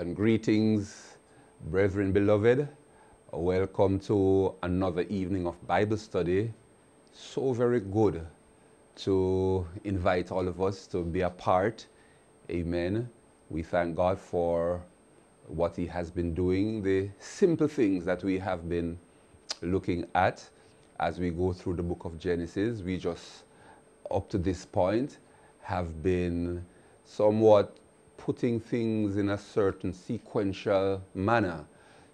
and greetings, brethren beloved. Welcome to another evening of Bible study. So very good to invite all of us to be a part. Amen. We thank God for what He has been doing, the simple things that we have been looking at as we go through the book of Genesis. We just, up to this point, have been somewhat putting things in a certain sequential manner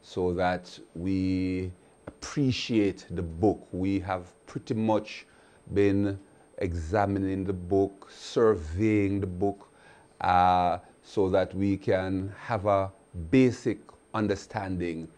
so that we appreciate the book. We have pretty much been examining the book, surveying the book, uh, so that we can have a basic understanding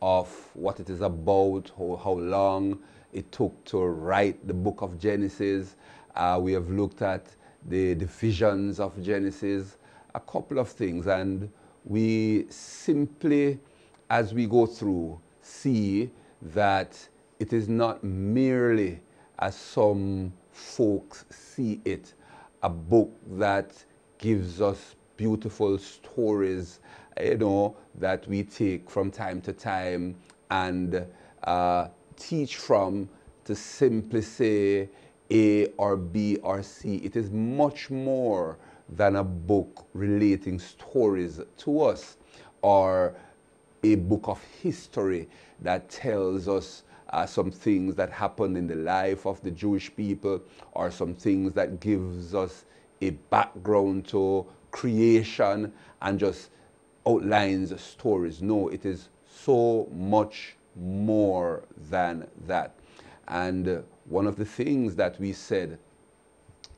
of what it is about, how, how long it took to write the book of Genesis. Uh, we have looked at the divisions of Genesis, a couple of things, and we simply, as we go through, see that it is not merely as some folks see it, a book that gives us beautiful stories, you know, that we take from time to time and uh, teach from to simply say A or B or C. It is much more than a book relating stories to us or a book of history that tells us uh, some things that happened in the life of the Jewish people or some things that gives us a background to creation and just outlines stories. No, it is so much more than that. And uh, one of the things that we said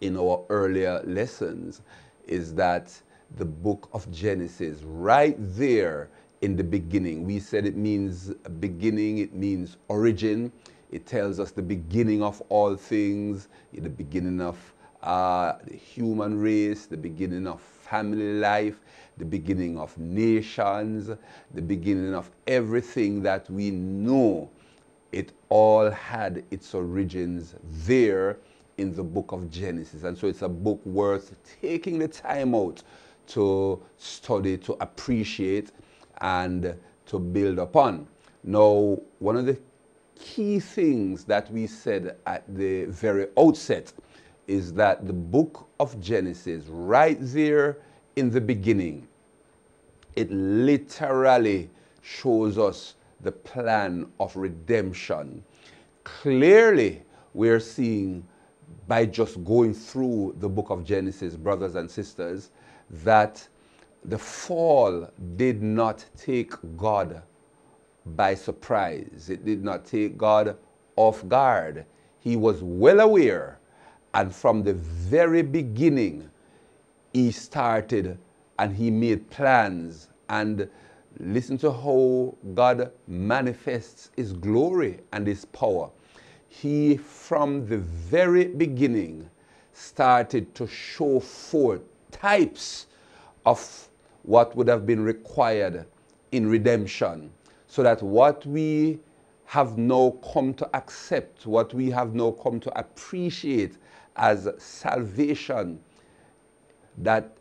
in our earlier lessons is that the book of Genesis, right there in the beginning, we said it means beginning, it means origin. It tells us the beginning of all things, the beginning of uh, the human race, the beginning of family life, the beginning of nations, the beginning of everything that we know. It all had its origins there in the book of Genesis. And so it's a book worth taking the time out to study, to appreciate, and to build upon. Now, one of the key things that we said at the very outset is that the book of Genesis, right there in the beginning, it literally shows us the plan of redemption. Clearly, we're seeing by just going through the book of Genesis, brothers and sisters, that the fall did not take God by surprise. It did not take God off guard. He was well aware. And from the very beginning, he started and he made plans. And listen to how God manifests his glory and his power. He, from the very beginning, started to show forth types of what would have been required in redemption, so that what we have now come to accept, what we have now come to appreciate as salvation that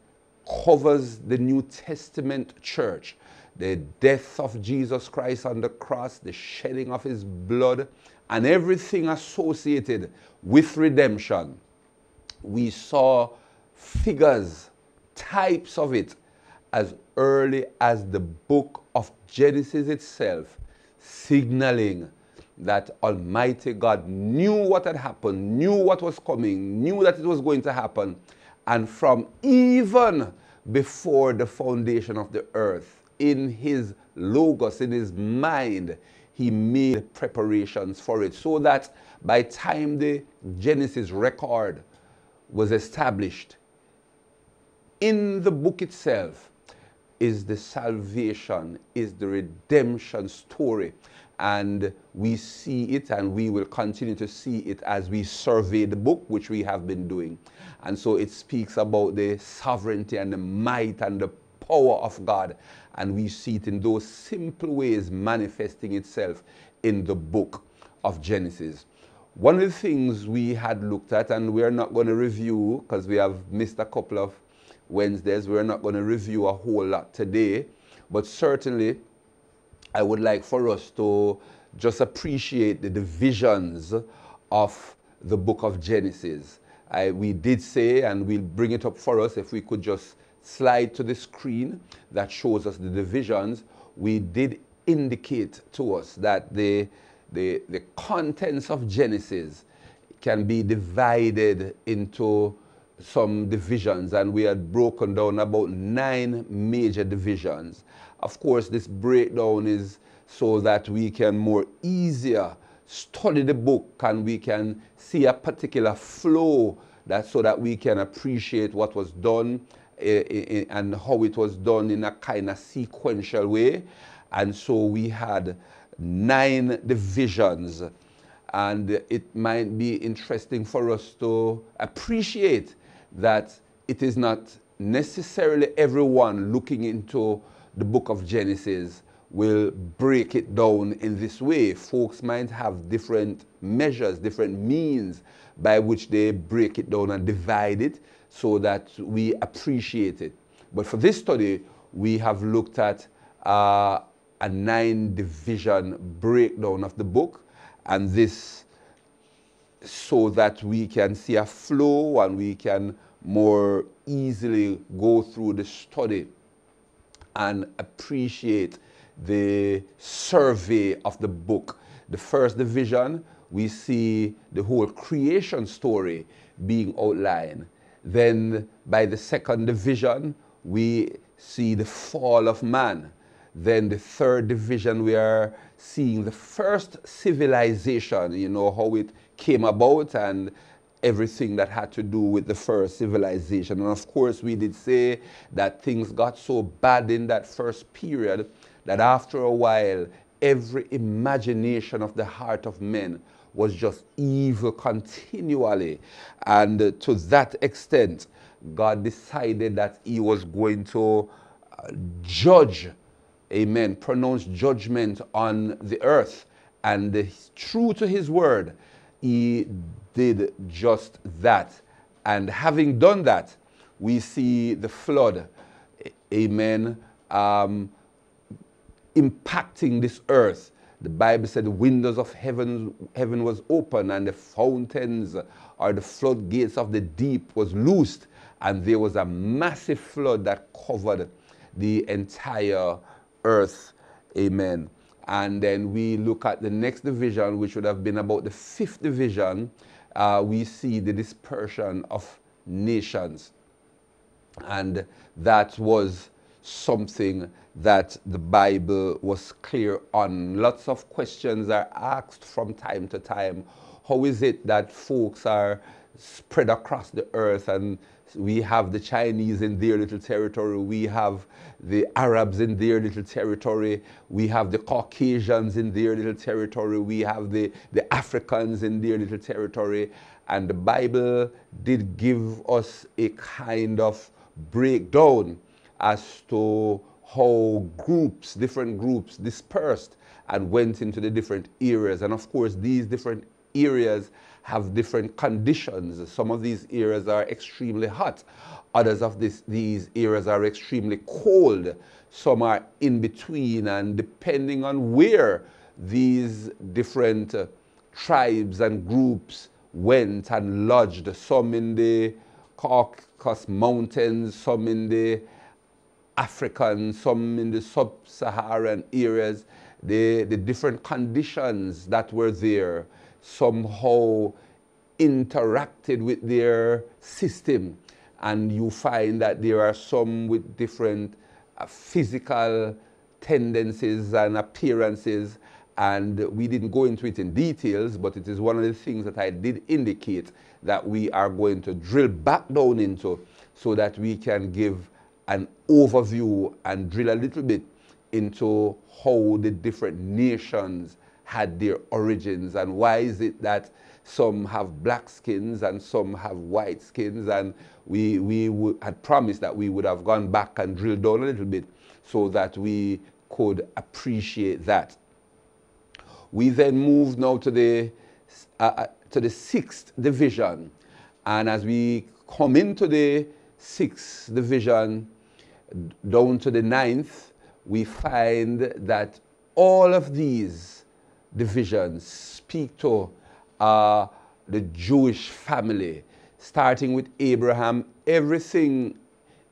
covers the New Testament church, the death of Jesus Christ on the cross, the shedding of his blood, and everything associated with redemption. We saw figures, types of it, as early as the book of Genesis itself, signaling that Almighty God knew what had happened, knew what was coming, knew that it was going to happen. And from even before the foundation of the earth, in his logos, in his mind, he made preparations for it so that by time the Genesis record was established, in the book itself is the salvation, is the redemption story. And we see it and we will continue to see it as we survey the book, which we have been doing. And so it speaks about the sovereignty and the might and the power of God. And we see it in those simple ways manifesting itself in the book of Genesis. One of the things we had looked at, and we're not going to review because we have missed a couple of Wednesdays, we're not going to review a whole lot today. but certainly I would like for us to just appreciate the divisions of the book of Genesis. I, we did say, and we'll bring it up for us if we could just slide to the screen that shows us the divisions. We did indicate to us that the, the, the contents of Genesis can be divided into some divisions, and we had broken down about nine major divisions. Of course, this breakdown is so that we can more easier study the book and we can see a particular flow that so that we can appreciate what was done and how it was done in a kind of sequential way. And so we had nine divisions and it might be interesting for us to appreciate that it is not necessarily everyone looking into the book of Genesis will break it down in this way. Folks might have different measures, different means by which they break it down and divide it so that we appreciate it. But for this study, we have looked at uh, a nine division breakdown of the book, and this so that we can see a flow and we can more easily go through the study and appreciate the survey of the book. The first division, we see the whole creation story being outlined. Then by the second division, we see the fall of man. Then the third division, we are seeing the first civilization, you know, how it came about and everything that had to do with the first civilization. And of course, we did say that things got so bad in that first period that after a while, every imagination of the heart of men was just evil continually. And uh, to that extent, God decided that He was going to uh, judge, amen, pronounce judgment on the earth. And uh, true to His word, He did just that. And having done that, we see the flood, amen, um, impacting this earth. The Bible said the windows of heaven, heaven was open and the fountains or the floodgates of the deep was loosed and there was a massive flood that covered the entire earth. Amen. And then we look at the next division, which would have been about the fifth division. Uh, we see the dispersion of nations. And that was something that the Bible was clear on. Lots of questions are asked from time to time. How is it that folks are spread across the earth and we have the Chinese in their little territory, we have the Arabs in their little territory, we have the Caucasians in their little territory, we have the, the Africans in their little territory. And the Bible did give us a kind of breakdown as to how groups, different groups dispersed and went into the different areas. And of course, these different areas have different conditions. Some of these areas are extremely hot. Others of this, these areas are extremely cold. Some are in between. And depending on where these different uh, tribes and groups went and lodged, some in the Caucasus Mountains, some in the African, some in the sub-Saharan areas, the, the different conditions that were there somehow interacted with their system. And you find that there are some with different uh, physical tendencies and appearances. And we didn't go into it in details, but it is one of the things that I did indicate that we are going to drill back down into so that we can give an overview and drill a little bit into how the different nations had their origins and why is it that some have black skins and some have white skins and we, we had promised that we would have gone back and drilled down a little bit so that we could appreciate that. We then moved now to the, uh, uh to the sixth division and as we come into the sixth division, down to the ninth, we find that all of these divisions speak to uh, the Jewish family, starting with Abraham, everything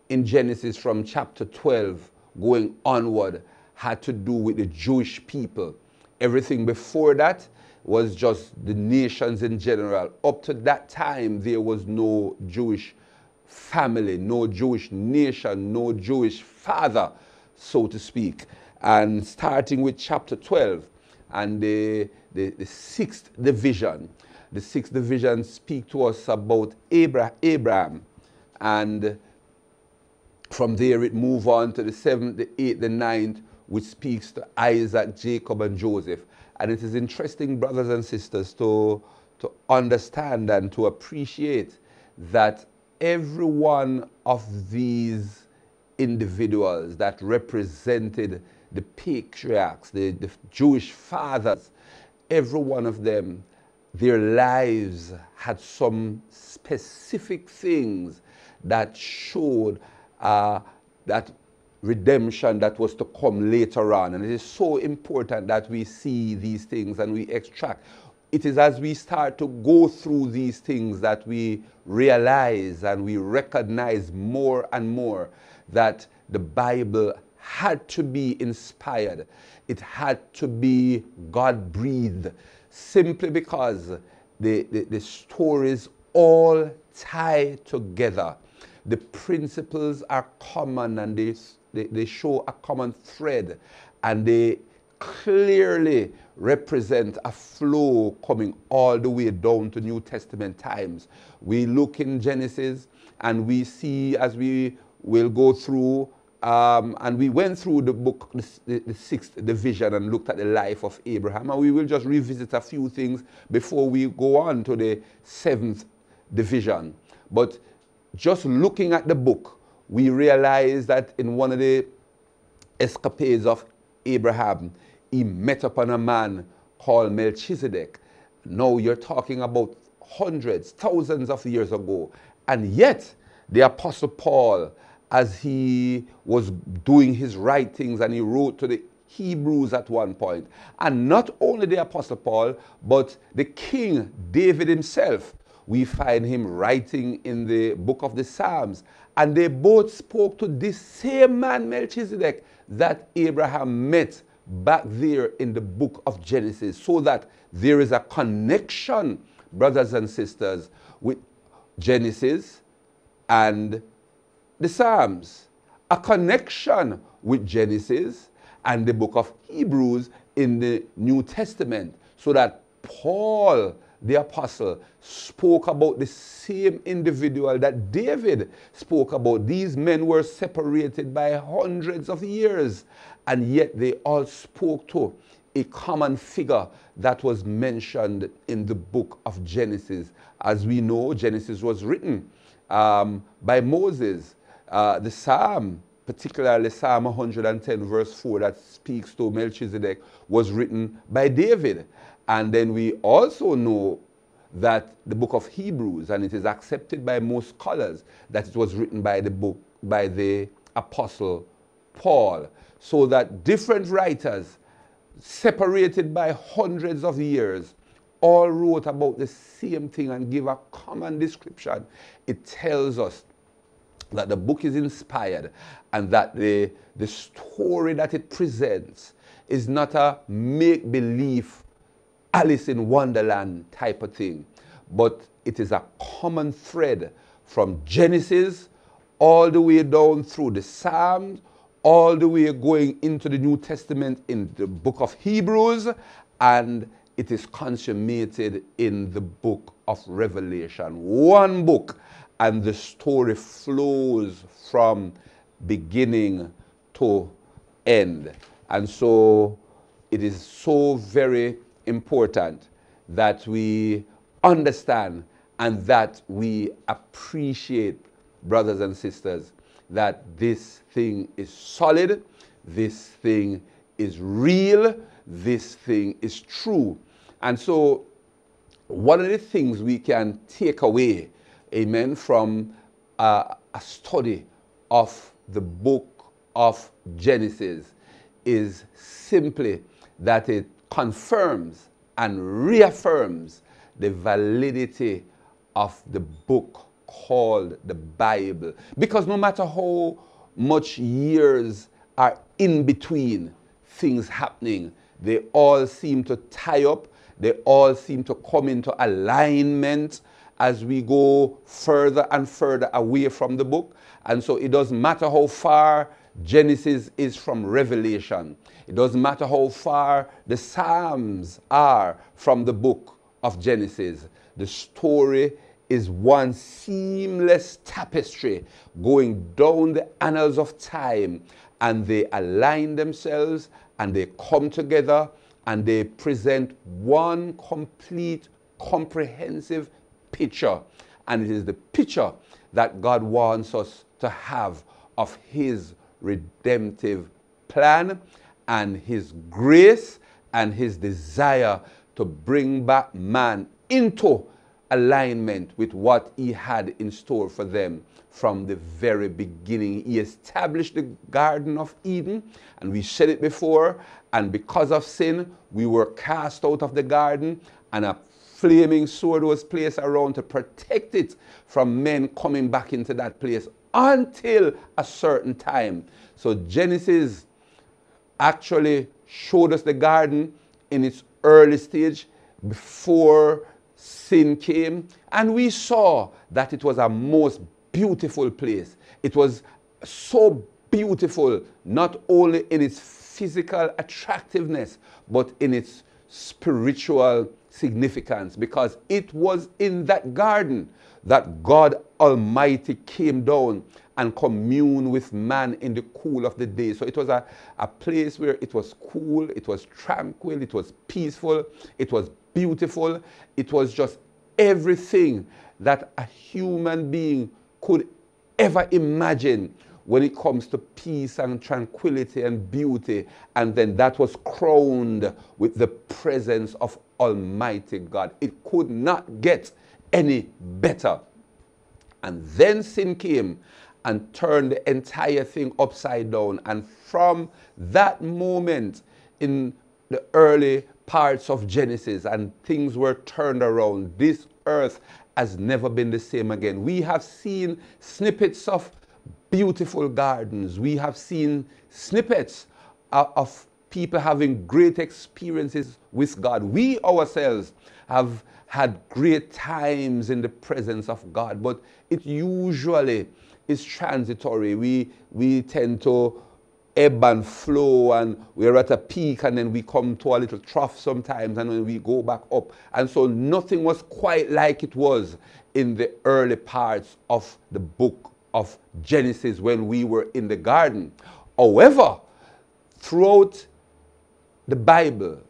in Genesis from chapter 12 going onward had to do with the Jewish people. Everything before that was just the nations in general. Up to that time, there was no Jewish family, no Jewish nation, no Jewish father, so to speak. And starting with chapter 12 and the, the, the sixth division, the sixth division speak to us about Abraham and from there it move on to the seventh, the eighth, the ninth, which speaks to Isaac, Jacob, and Joseph. And it is interesting, brothers and sisters, to, to understand and to appreciate that every one of these individuals that represented the patriarchs, the, the Jewish fathers, every one of them, their lives had some specific things that showed uh, that redemption that was to come later on. And it is so important that we see these things and we extract. It is as we start to go through these things that we realize and we recognize more and more that the Bible had to be inspired. It had to be God breathed simply because the, the, the stories all tie together. The principles are common and they they, they show a common thread and they clearly represent a flow coming all the way down to New Testament times. We look in Genesis and we see as we will go through, um, and we went through the book, the, the, sixth division, and looked at the life of Abraham. And we will just revisit a few things before we go on to the seventh division. But just looking at the book, we realize that in one of the escapades of Abraham, he met upon a man called Melchizedek. Now you're talking about hundreds, thousands of years ago. And yet, the Apostle Paul, as he was doing his writings and he wrote to the Hebrews at one point, and not only the Apostle Paul, but the King David himself, we find him writing in the book of the Psalms and they both spoke to this same man, Melchizedek, that Abraham met back there in the book of Genesis, so that there is a connection, brothers and sisters, with Genesis and the Psalms, a connection with Genesis and the book of Hebrews in the New Testament, so that Paul the apostle, spoke about the same individual that David spoke about. These men were separated by hundreds of years, and yet they all spoke to a common figure that was mentioned in the book of Genesis. As we know, Genesis was written um, by Moses. Uh, the Psalm, particularly Psalm 110, verse 4, that speaks to Melchizedek, was written by David. And then we also know that the book of Hebrews, and it is accepted by most scholars that it was written by the book by the apostle Paul, so that different writers, separated by hundreds of years, all wrote about the same thing and give a common description. It tells us that the book is inspired and that the, the story that it presents is not a make believe Alice in Wonderland type of thing, but it is a common thread from Genesis all the way down through the Psalms, all the way going into the New Testament in the book of Hebrews, and it is consummated in the book of Revelation. One book, and the story flows from beginning to end. And so it is so very important that we understand and that we appreciate, brothers and sisters, that this thing is solid, this thing is real, this thing is true. And so, one of the things we can take away, amen, from uh, a study of the book of Genesis is simply that it confirms and reaffirms the validity of the book called the Bible. Because no matter how much years are in between things happening, they all seem to tie up, they all seem to come into alignment as we go further and further away from the book. And so it doesn't matter how far Genesis is from Revelation. It doesn't matter how far the Psalms are from the book of Genesis. The story is one seamless tapestry going down the annals of time, and they align themselves and they come together and they present one complete, comprehensive picture. And it is the picture that God wants us to have of His redemptive plan and His grace and His desire to bring back man into alignment with what He had in store for them from the very beginning. He established the Garden of Eden, and we said it before, and because of sin, we were cast out of the garden, and a flaming sword was placed around to protect it from men coming back into that place until a certain time. So Genesis actually showed us the garden in its early stage before sin came, and we saw that it was a most beautiful place. It was so beautiful, not only in its physical attractiveness, but in its spiritual significance, because it was in that garden that God Almighty came down and communed with man in the cool of the day. So it was a, a place where it was cool, it was tranquil, it was peaceful, it was beautiful, it was just everything that a human being could ever imagine when it comes to peace and tranquility and beauty. And then that was crowned with the presence of Almighty God. It could not get any better. And then sin came and turned the entire thing upside down. And from that moment in the early parts of Genesis and things were turned around, this earth has never been the same again. We have seen snippets of beautiful gardens. We have seen snippets of, people having great experiences with God. We ourselves have had great times in the presence of God, but it usually is transitory. We, we tend to ebb and flow and we're at a peak and then we come to a little trough sometimes and then we go back up. And so nothing was quite like it was in the early parts of the book of Genesis when we were in the garden. However, throughout the Bible,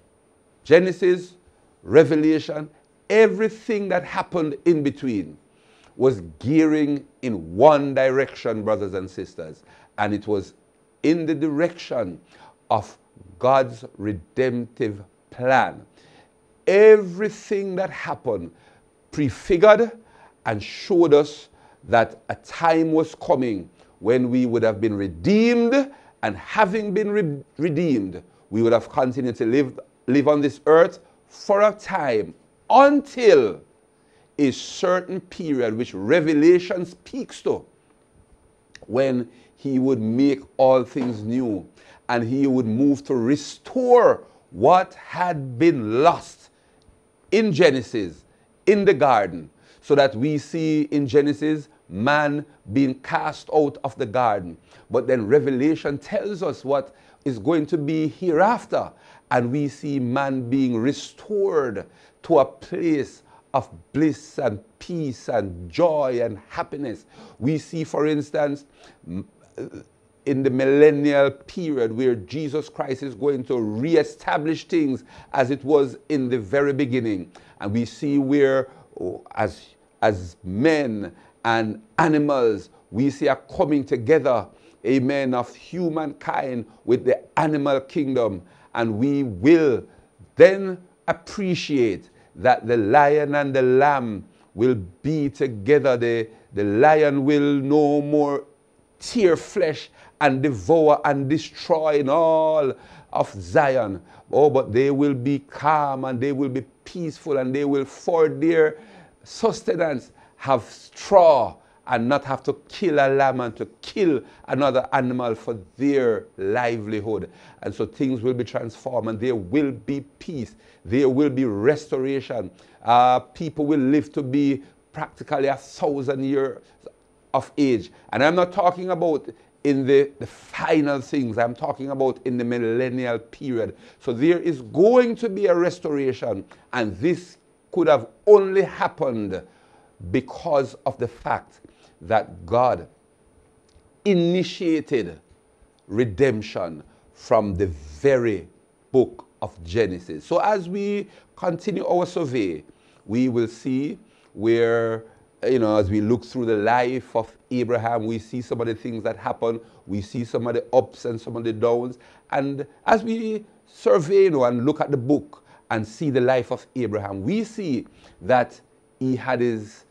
Genesis, Revelation, everything that happened in between was gearing in one direction, brothers and sisters, and it was in the direction of God's redemptive plan. Everything that happened prefigured and showed us that a time was coming when we would have been redeemed, and having been re- redeemed, we would have continued to live, live on this earth for a time until a certain period which Revelation speaks to when he would make all things new and he would move to restore what had been lost in Genesis, in the garden, so that we see in Genesis man being cast out of the garden. But then Revelation tells us what is going to be hereafter, and we see man being restored to a place of bliss and peace and joy and happiness. We see, for instance, in the millennial period where Jesus Christ is going to reestablish things as it was in the very beginning. And we see where, oh, as, as men and animals, we see a coming together, amen, of humankind with the animal kingdom. And we will then appreciate that the lion and the lamb will be together. The, the lion will no more tear flesh and devour and destroy in all of Zion. Oh, but they will be calm and they will be peaceful and they will, for their sustenance, have straw and not have to kill a lamb and to kill another animal for their livelihood. And so things will be transformed and there will be peace. There will be restoration. Uh, people will live to be practically a thousand years of age. And I'm not talking about in the, the final things. I'm talking about in the millennial period. So there is going to be a restoration, and this could have only happened because of the fact that God initiated redemption from the very book of Genesis. So as we continue our survey, we will see where you know, as we look through the life of Abraham, we see some of the things that happen. We see some of the ups and some of the downs. And as we survey you know, and look at the book and see the life of Abraham, we see that he had his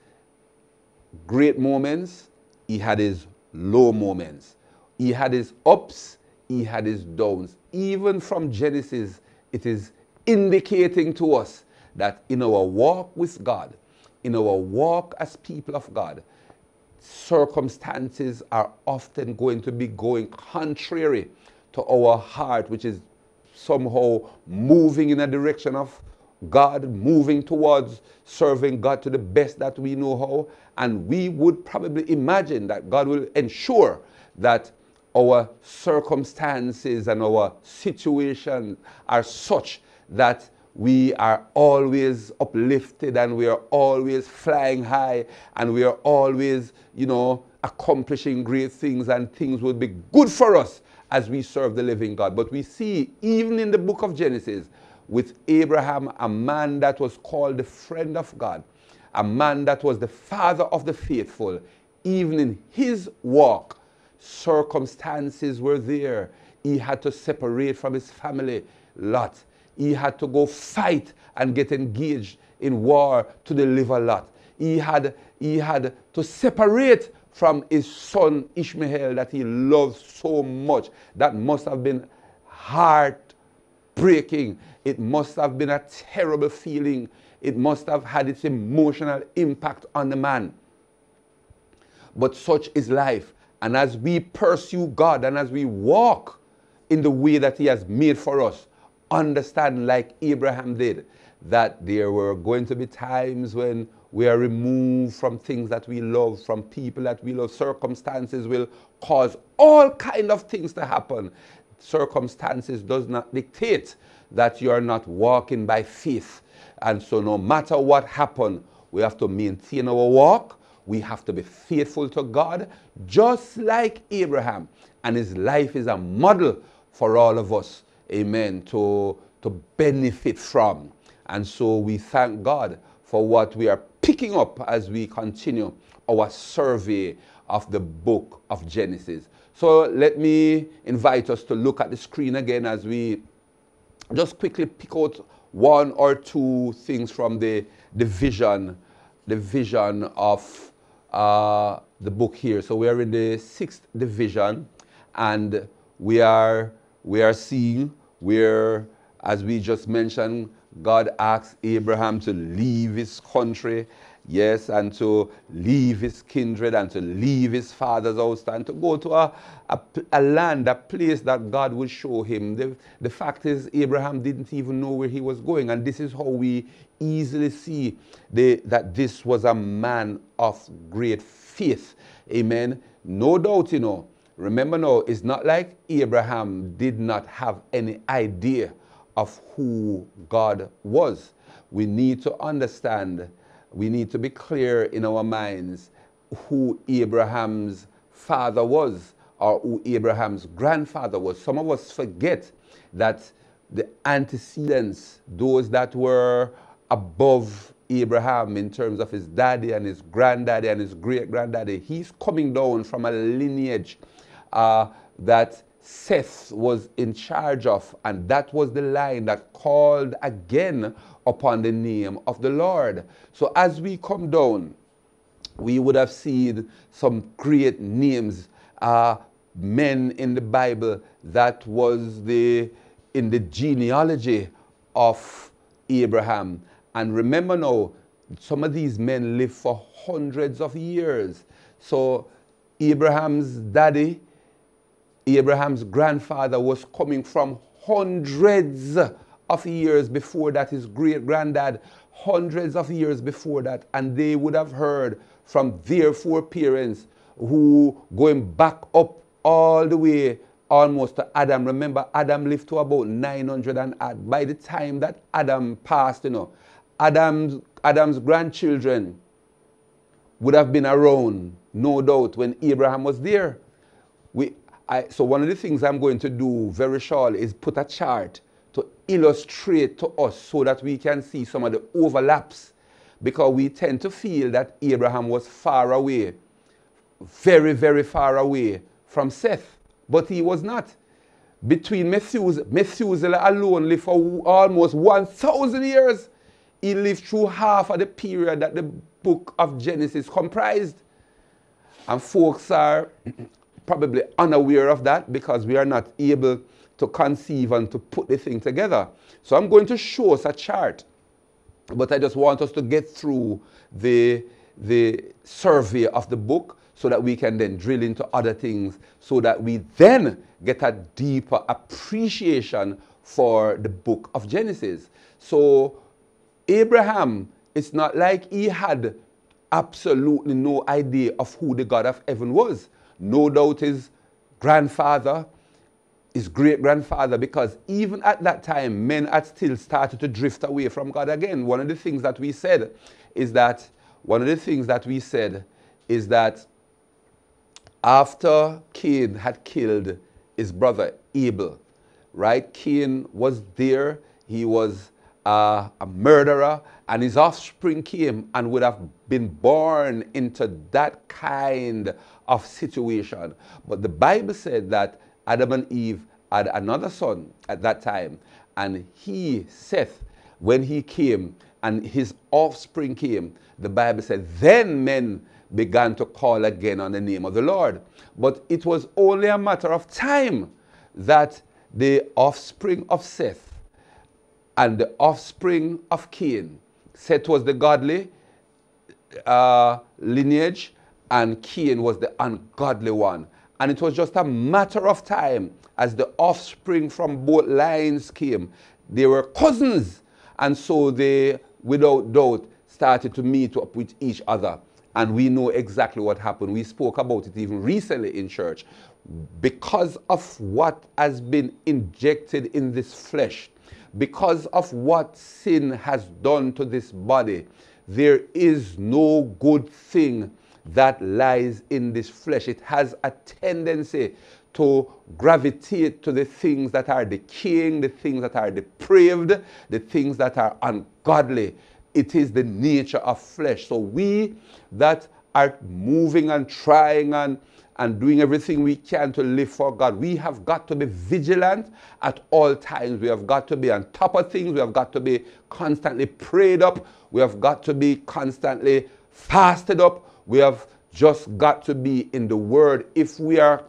great moments, he had his low moments. He had his ups, he had his downs. Even from Genesis, it is indicating to us that in our walk with God, in our walk as people of God, circumstances are often going to be going contrary to our heart, which is somehow moving in a direction of God, moving towards serving God to the best that we know how. And we would probably imagine that God will ensure that our circumstances and our situation are such that we are always uplifted and we are always flying high and we are always, you know, accomplishing great things and things will be good for us as we serve the living God. But we see, even in the book of Genesis, with Abraham, a man that was called the friend of God, a man that was the father of the faithful, even in his walk, circumstances were there. He had to separate from his family. Lot he had to go fight and get engaged in war to deliver Lot. He had, he had to separate from his son Ishmael that he loved so much. That must have been heartbreaking. It must have been a terrible feeling. It must have had its emotional impact on the man. But such is life. And as we pursue God and as we walk in the way that He has made for us, understand, like Abraham did, that there were going to be times when we are removed from things that we love, from people that we love. Circumstances will cause all kind of things to happen. Circumstances does not dictate that you are not walking by faith. And so no matter what happen, we have to maintain our walk. We have to be faithful to God, just like Abraham. And his life is a model for all of us amen, to, to benefit from. And so we thank God for what we are picking up as we continue our survey of the book of Genesis. So let me invite us to look at the screen again as we just quickly pick out one or two things from the, the vision, the vision of uh, the book here. So we are in the sixth division and we are we are seeing where, as we just mentioned, God asked Abraham to leave his country, yes, and to leave his kindred and to leave his father's house and to go to a, a, a, land, a place that God would show him. The, the fact is, Abraham didn't even know where he was going, and this is how we easily see the, that this was a man of great faith. Amen. No doubt, you know, Remember now, it's not like Abraham did not have any idea of who God was. We need to understand, we need to be clear in our minds who Abraham's father was or who Abraham's grandfather was. Some of us forget that the antecedents, those that were above Abraham in terms of his daddy and his granddaddy and his great granddaddy, he's coming down from a lineage uh, that Seth was in charge of, and that was the line that called again upon the name of the Lord. So as we come down, we would have seen some great names uh, men in the Bible that was the in the genealogy of Abraham. And remember now, some of these men lived for hundreds of years. So Abraham's daddy, Abraham's grandfather was coming from hundreds of years before that, his great granddad, hundreds of years before that, and they would have heard from their foreparents who going back up all the way almost to Adam. Remember, Adam lived to about 900 and. By the time that Adam passed, you know, Adam's, Adam's grandchildren would have been around, no doubt, when Abraham was there. We, I, so one of the things I'm going to do very shortly is put a chart to illustrate to us so that we can see some of the overlaps because we tend to feel that Abraham was far away, very, very far away from Seth, but he was not. Between Methuselah, Methuselah alone lived for almost 1,000 years. He lived through half of the period that the book of Genesis comprised. And folks are probably unaware of that because we are not able to conceive and to put the thing together. So I'm going to show us a chart, but I just want us to get through the, the survey of the book so that we can then drill into other things so that we then get a deeper appreciation for the book of Genesis. So Abraham, it's not like he had absolutely no idea of who the God of heaven was. No doubt his grandfather, his great grandfather, because even at that time, men had still started to drift away from God again. One of the things that we said is that, one of the things that we said is that after Cain had killed his brother Abel, right? Cain was there, he was uh, a murderer, and his offspring came and would have been born into that kind of situation. But the Bible said that Adam and Eve had another son at that time, and he, Seth, when he came and his offspring came, the Bible said, then men began to call again on the name of the Lord. But it was only a matter of time that the offspring of Seth and the offspring of Cain, Seth was the godly uh, lineage, and Cain was the ungodly one. And it was just a matter of time as the offspring from both lines came. They were cousins, and so they, without doubt, started to meet up with each other. And we know exactly what happened. We spoke about it even recently in church. Because of what has been injected in this flesh, because of what sin has done to this body, there is no good thing that lies in this flesh. It has a tendency to gravitate to the things that are decaying, the things that are depraved, the things that are ungodly. It is the nature of flesh. So we that are moving and trying and, and doing everything we can to live for God, we have got to be vigilant at all times. We have got to be on top of things. We have got to be constantly prayed up. We have got to be constantly fasted up. We have just got to be in the Word. If we are,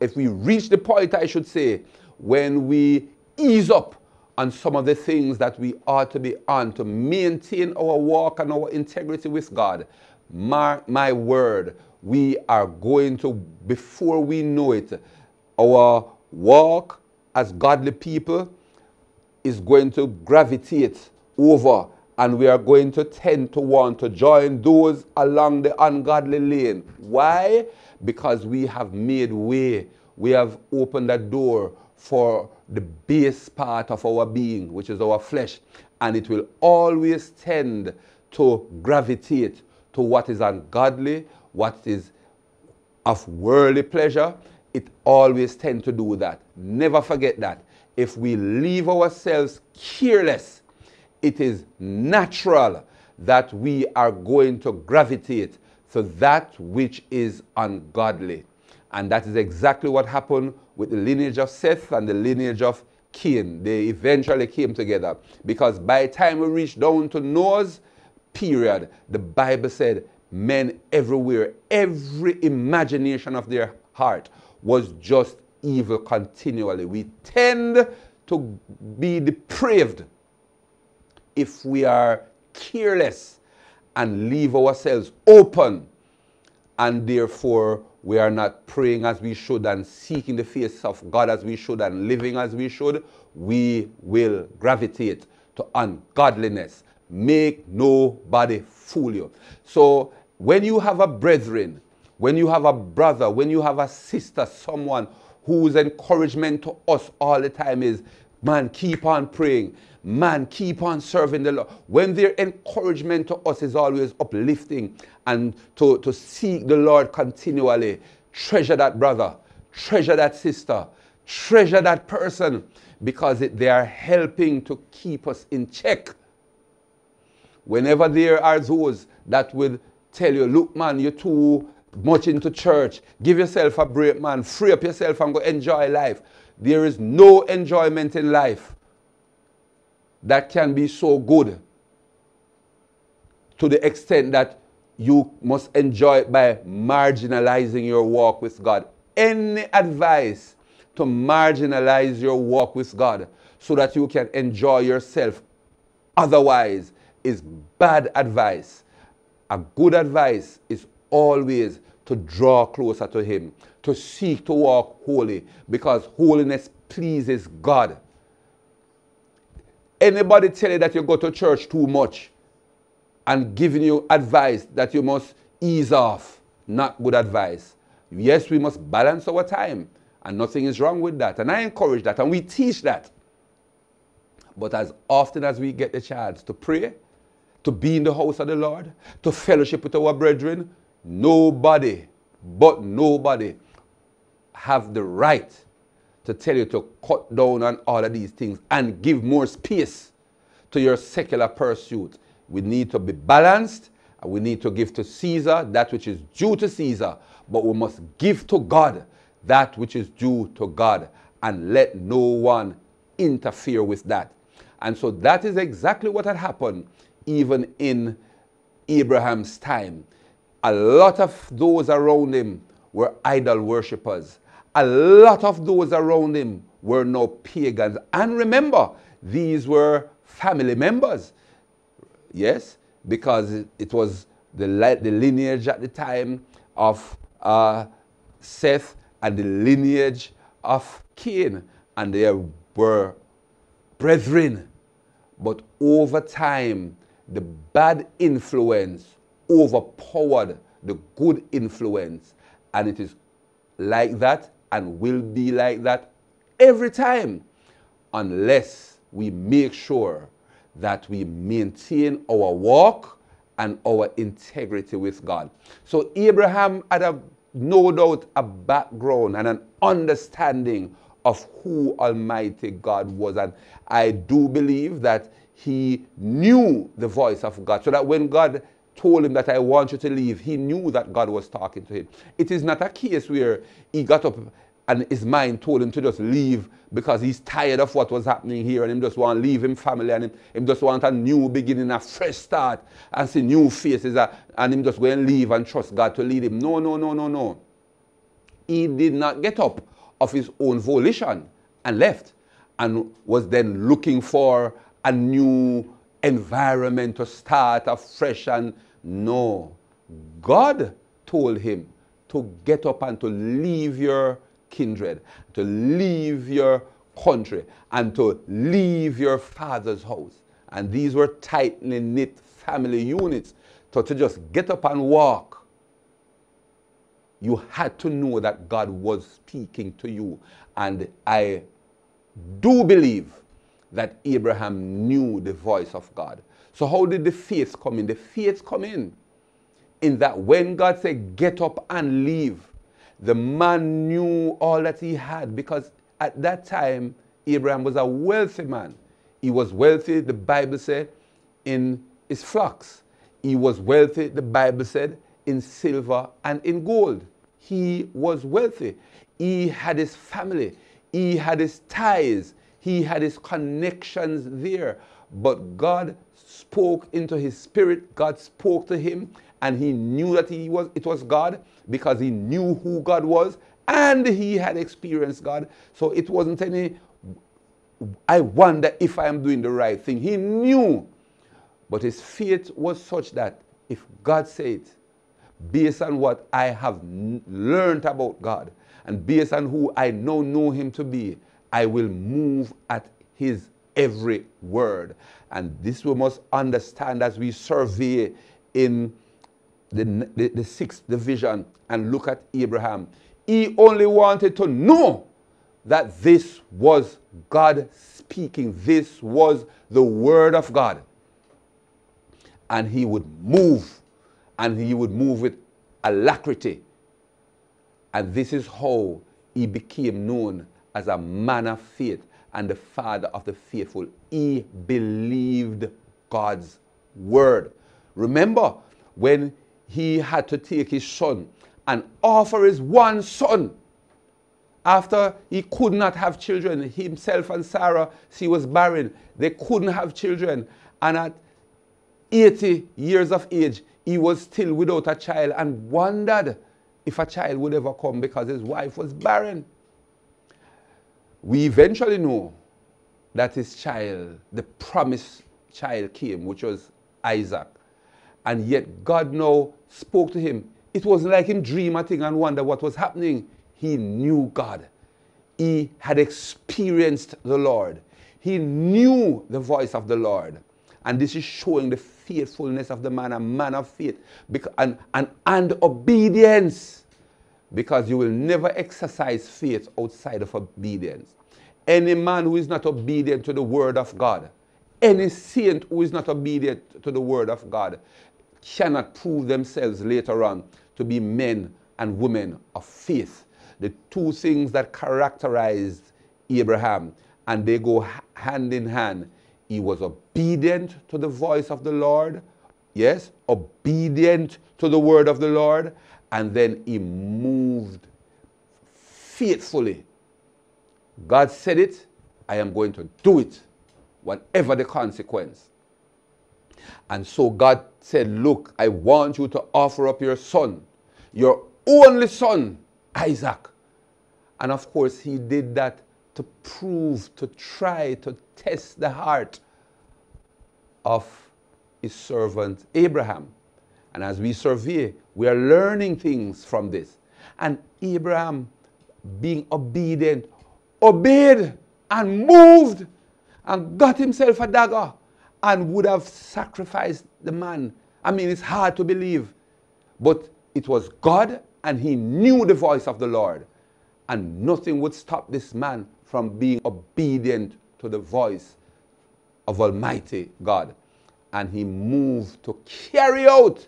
if we reach the point, I should say, when we ease up on some of the things that we ought to be on to maintain our walk and our integrity with God. Mark my word, we are going to, before we know it, our walk as godly people is going to gravitate over and we are going to tend to want to join those along the ungodly lane. Why? Because we have made way. We have opened the door for the base part of our being, which is our flesh, and it will always tend to gravitate to what is ungodly, what is of worldly pleasure. It always tends to do that. Never forget that. If we leave ourselves careless, it is natural that we are going to gravitate to that which is ungodly. And that is exactly what happened with the lineage of Seth and the lineage of Cain. They eventually came together because by the time we reached down to Noah's period, the Bible said men everywhere, every imagination of their heart was just evil continually. We tend to be depraved if we are careless and leave ourselves open and therefore we are not praying as we should and seeking the face of God as we should and living as we should, we will gravitate to ungodliness. Make nobody fool you. So when you have a brethren, when you have a brother, when you have a sister, someone whose encouragement to us all the time is, man, keep on praying. Man, keep on serving the Lord. When their encouragement to us is always uplifting and to, to seek the Lord continually, treasure that brother, treasure that sister, treasure that person because it, they are helping to keep us in check. Whenever there are those that will tell you, look, man, you're too much into church. Give yourself a break, man. Free up yourself and go enjoy life. There is no enjoyment in life that can be so good to the extent that you must enjoy it by marginalizing your walk with God. Any advice to marginalize your walk with God so that you can enjoy yourself otherwise is bad advice. A good advice is always to draw closer to Him, to seek to walk holy, because holiness pleases God. Anybody tell you that you go to church too much and giving you advice that you must ease off, not good advice. Yes, we must balance our time, and nothing is wrong with that. And I encourage that, and we teach that. But as often as we get the chance to pray, to be in the house of the Lord, to fellowship with our brethren, nobody, but nobody, have the right to tell you to cut down on all of these things and give more space to your secular pursuit. We need to be balanced and we need to give to Caesar that which is due to Caesar, but we must give to God that which is due to God and let no one interfere with that. And so that is exactly what had happened even in Abraham's time. A lot of those around him were idol worshippers. A lot of those around him were no pagans. And remember, these were family members. Yes, because it, was the, the lineage at the time of uh, Seth and the lineage of Cain. And they were brethren. But over time, the bad influence overpowered the good influence. And it is like that and will be like that every time unless we make sure that we maintain our walk and our integrity with God. So Abraham had a, no doubt a background and an understanding of who Almighty God was. And I do believe that he knew the voice of God. So that when God told him that I want you to leave, he knew that God was talking to him. It is not a case where he got up and his mind told him to just leave because he's tired of what was happening here and him just want to leave him family and him, him just want a new beginning, a fresh start and see new faces and him just go and leave and trust God to lead him. No, no, no, no, no. He did not get up of his own volition and left and was then looking for a new environment to start afresh and no. God told him to get up and to leave your kindred, to leave your country, and to leave your father's house. And these were tightly knit family units. So to just get up and walk you had to know that God was speaking to you. And I do believe that Abraham knew the voice of God. So, how did the faith come in? The faith come in in that when God said, Get up and leave, the man knew all that he had because at that time, Abraham was a wealthy man. He was wealthy, the Bible said, in his flocks. He was wealthy, the Bible said, in silver and in gold. He was wealthy. He had his family. He had his ties. He had his connections there. But God spoke into his spirit. God spoke to him and he knew that he was, it was God because he knew who God was and he had experienced God. So it wasn't any, I wonder if I am doing the right thing. He knew. But his faith was such that if God said, based on what I have learned about God and based on who I now know him to be, I will move at his every word. And this we must understand as we survey in the, the, the sixth division and look at Abraham. He only wanted to know that this was God speaking. This was the word of God. And he would move, and he would move with alacrity. And this is how he became known as a man of faith and the father of the faithful. He believed God's word. Remember when he had to take his son and offer his one son after he could not have children. Himself and Sarah, she was barren. They couldn't have children. And at 80 years of age, he was still without a child and wondered if a child would ever come because his wife was barren. We eventually know that his child, the promised child, came, which was Isaac. And yet God now spoke to him. It wasn't like him dream a thing and wonder what was happening. He knew God. He had experienced the Lord. He knew the voice of the Lord. And this is showing the faithfulness of the man, a man of faith and, and, and obedience. Because you will never exercise faith outside of obedience. Any man who is not obedient to the word of God, any saint who is not obedient to the word of God, cannot prove themselves later on to be men and women of faith. The two things that characterized Abraham, and they go hand in hand. He was obedient to the voice of the Lord, yes, obedient to the word of the Lord, and then he moved faithfully God said it, I am going to do it, whatever the consequence. And so God said, Look, I want you to offer up your son, your only son, Isaac. And of course, he did that to prove, to try to test the heart of his servant Abraham. And as we survey, we are learning things from this. And Abraham, being obedient, obeyed and moved and got himself a dagger and would have sacrificed the man. I mean, it's hard to believe. But it was God and he knew the voice of the Lord. And nothing would stop this man from being obedient to the voice of Almighty God. And he moved to carry out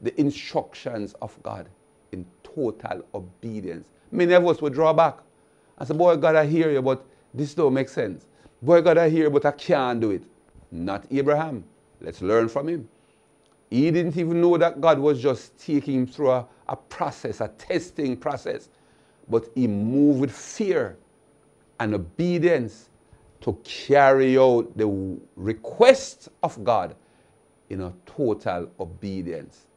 the instructions of God in total obedience. Many of us would draw back. I said, boy, God, I hear you, but this don't make sense. Boy, God, I hear you, but I can't do it. Not Abraham. Let's learn from him. He didn't even know that God was just taking him through a, a process, a testing process. But he moved with fear and obedience to carry out the request of God in a total obedience.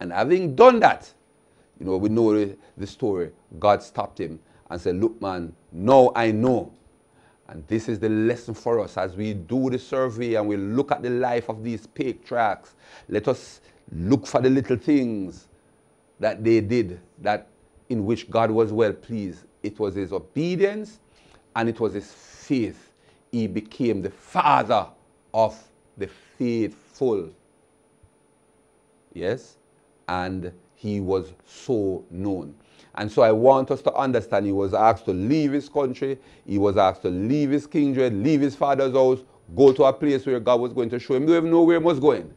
And having done that, you know, we know the, story. God stopped him and said, look, man, now I know. And this is the lesson for us as we do the survey and we look at the life of these patriarchs. Let us look for the little things that they did that in which God was well pleased. It was his obedience and it was his faith. He became the father of the faithful. Yes? And he was so known. And so I want us to understand he was asked to leave his country, he was asked to leave his kindred, leave his father's house, go to a place where God was going to show him. He didn't even know where he was going.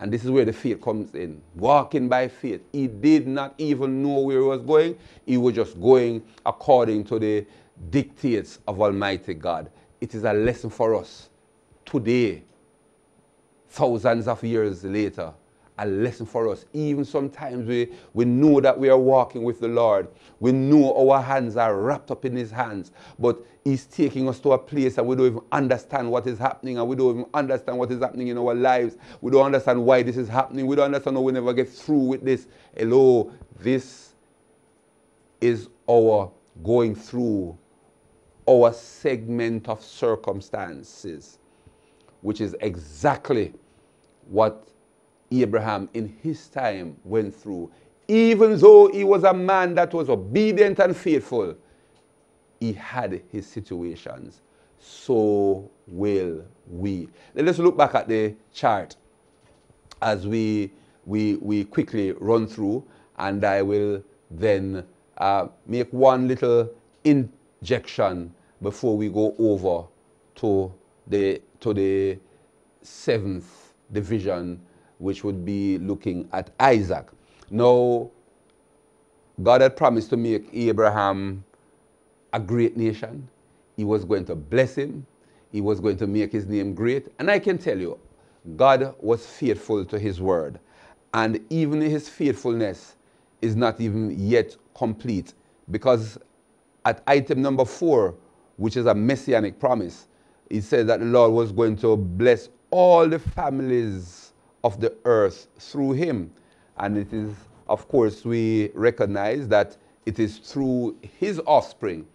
And this is where the faith comes in. Walking by faith. He did not even know where he was going. He was just going according to the dictates of Almighty God. It is a lesson for us today, thousands of years later, a lesson for us. Even sometimes we, we know that we are walking with the Lord. We know our hands are wrapped up in His hands, but He's taking us to a place and we don't even understand what is happening and we don't even understand what is happening in our lives. We don't understand why this is happening. We don't understand how we never get through with this. Hello, this is our going through our segment of circumstances, which is exactly what Abraham in his time went through. Even though he was a man that was obedient and faithful, he had his situations. So will we. Let us look back at the chart as we, we, we quickly run through, and I will then uh, make one little injection before we go over to the, to the seventh division which would be looking at Isaac. Now, God had promised to make Abraham a great nation. He was going to bless him. He was going to make his name great. And I can tell you, God was faithful to his word. And even his faithfulness is not even yet complete because at item number four, which is a messianic promise, it says that the Lord was going to bless all the families of the earth through him. And it is, of course, we recognize that it is through his offspring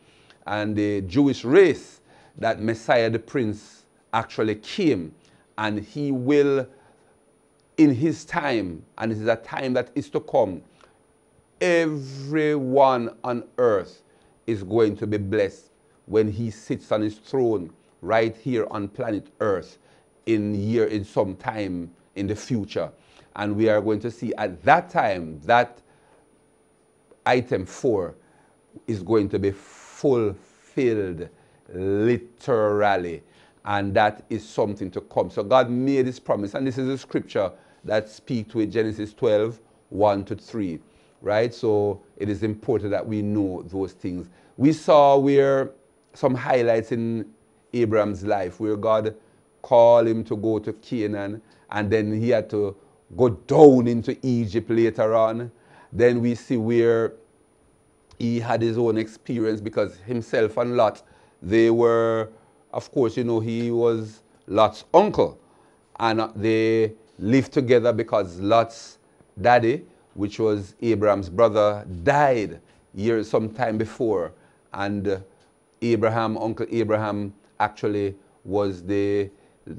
and the Jewish race that Messiah the Prince actually came. And he will, in his time, and it is a time that is to come, everyone on earth is going to be blessed when he sits on his throne right here on planet earth in year in some time in the future. And we are going to see at that time that item four is going to be fulfilled literally. And that is something to come. So God made this promise. And this is a scripture that speaks it, Genesis 12, 1 to 3. Right? So it is important that we know those things. We saw where some highlights in Abraham's life where God called him to go to Canaan and then he had to go down into Egypt later on. Then we see where he had his own experience because himself and Lot, they were, of course, you know, he was Lot's uncle. And they lived together because Lot's daddy, which was Abraham's brother, died years sometime before. And Abraham, Uncle Abraham, actually was the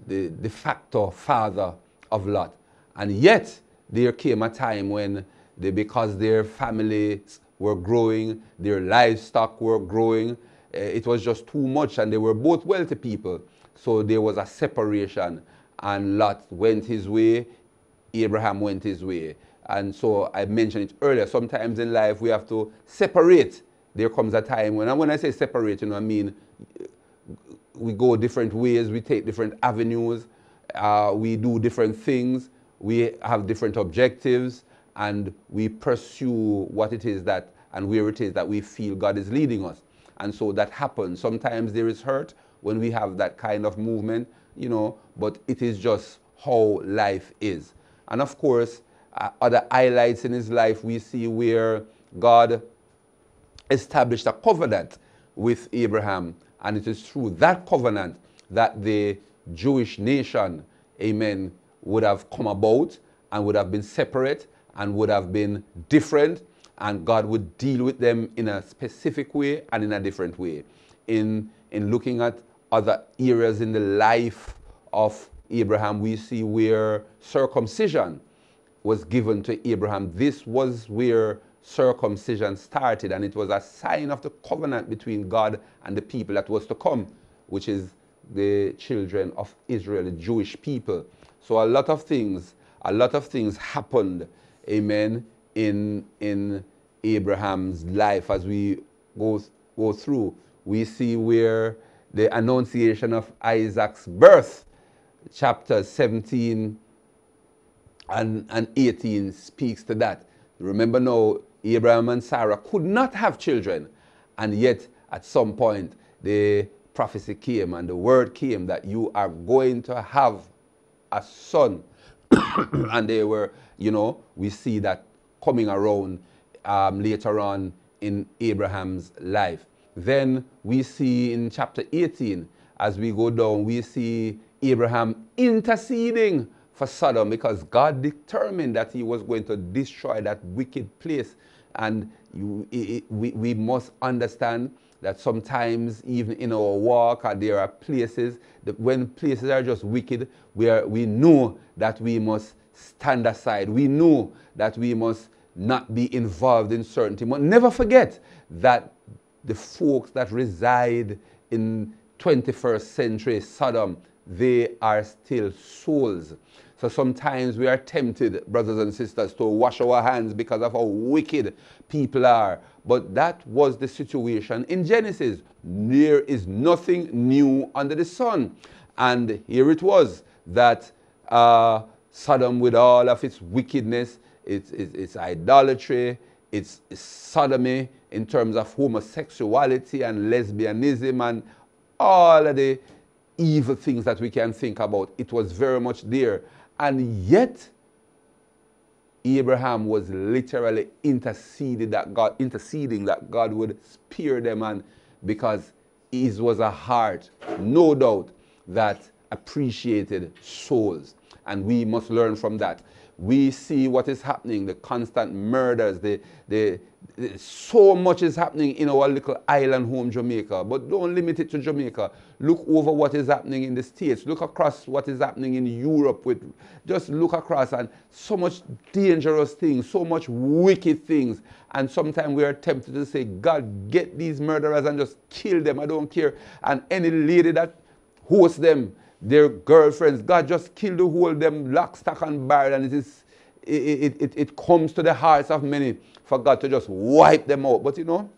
the de facto father of Lot. And yet, there came a time when, they, because their families were growing, their livestock were growing, uh, it was just too much, and they were both wealthy people. So there was a separation, and Lot went his way, Abraham went his way. And so I mentioned it earlier, sometimes in life we have to separate. There comes a time when, and when I say separate, you know, I mean we go different ways, we take different avenues, uh, we do different things, we have different objectives, and we pursue what it is that and where it is that we feel God is leading us. And so that happens. Sometimes there is hurt when we have that kind of movement, you know, but it is just how life is. And of course, uh, other highlights in his life we see where God established a covenant with Abraham and it is through that covenant that the Jewish nation, amen, would have come about and would have been separate and would have been different. And God would deal with them in a specific way and in a different way. In, in looking at other areas in the life of Abraham, we see where circumcision was given to Abraham. This was where circumcision started, and it was a sign of the covenant between God and the people that was to come, which is the children of Israel, the Jewish people. So a lot of things, a lot of things happened, amen, in, in Abraham's life as we go, go through. We see where the annunciation of Isaac's birth, chapter 17 and, and 18 speaks to that. Remember now, Abraham and Sarah could not have children. And yet, at some point, the prophecy came and the word came that you are going to have a son. and they were you know, we see that coming around um, later on in Abraham's life. Then we see in chapter 18, as we go down, we see Abraham interceding for Sodom because God determined that he was going to destroy that wicked place. And you, it, we, we must understand that sometimes even in our walk uh, there are places that when places are just wicked where we know that we must stand aside. We know that we must not be involved in certain things. But never forget that the folks that reside in 21st century sodom they are still souls so sometimes we are tempted, brothers and sisters, to wash our hands because of how wicked people are. But that was the situation in Genesis. There is nothing new under the sun. And here it was that uh, Sodom, with all of its wickedness, its, its, its idolatry, its, its sodomy in terms of homosexuality and lesbianism and all of the evil things that we can think about, it was very much there. And yet, Abraham was literally interceding that God, interceding that God would spare them and because his was a heart, no doubt, that appreciated souls. And we must learn from that. We see what is happening, the constant murders, the, the, so much is happening in our little island home, Jamaica. But don't limit it to Jamaica. Look over what is happening in the States. Look across what is happening in Europe. With, just look across and so much dangerous things, so much wicked things. And sometimes we are tempted to say, God, get these murderers and just kill them. I don't care. And any lady that hosts them, their girlfriends, God just kill the whole them lock, stock, and barrel. And it is it, it, it comes to the hearts of many for God to just wipe them out. But you know,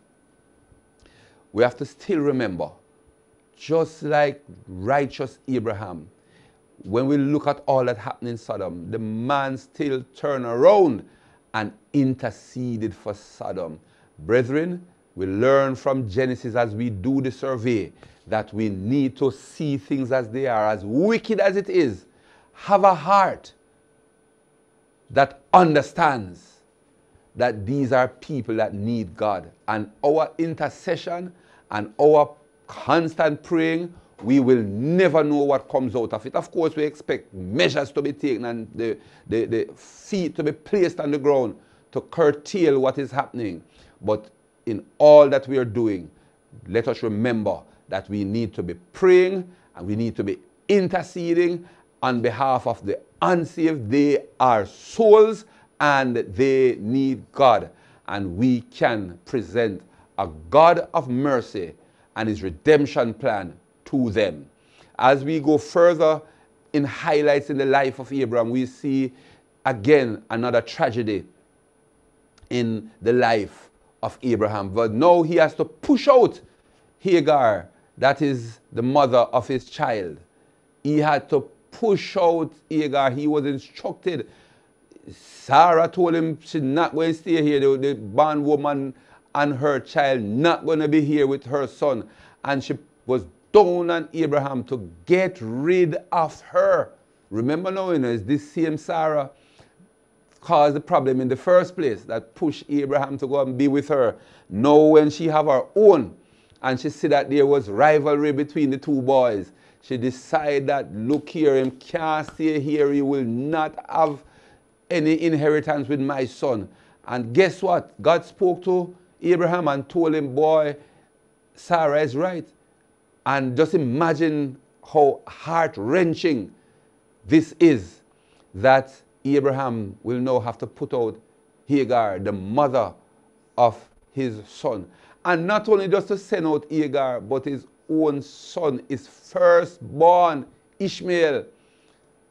we have to still remember, just like righteous Abraham, when we look at all that happened in Sodom, the man still turned around and interceded for Sodom. Brethren, we learn from Genesis as we do the survey that we need to see things as they are, as wicked as it is. Have a heart that understands that these are people that need God. And our intercession and our constant praying, we will never know what comes out of it. Of course, we expect measures to be taken and the, the, the feet to be placed on the ground to curtail what is happening. But in all that we are doing, let us remember that we need to be praying and we need to be interceding on behalf of the unsaved. They are souls and they need God. And we can present a God of mercy and his redemption plan to them. As we go further in highlights in the life of Abraham, we see again another tragedy in the life of Abraham. But now he has to push out Hagar, that is the mother of his child. He had to push out Hagar. He was instructed. Sarah told him she's not going to stay here. The, the bondwoman and her child not going to be here with her son. And she was down on Abraham to get rid of her. Remember now, you know, this same Sarah caused the problem in the first place that pushed Abraham to go and be with her. Now when she have her own, and she see that there was rivalry between the two boys, she decided that, look here, him can't stay here. He will not have any inheritance with my son. And guess what? God spoke to Abraham and told him, boy, Sarah is right. And just imagine how heart-wrenching this is that Abraham will now have to put out Hagar, the mother of his son. And not only just to send out Hagar, but his own son, his firstborn, Ishmael,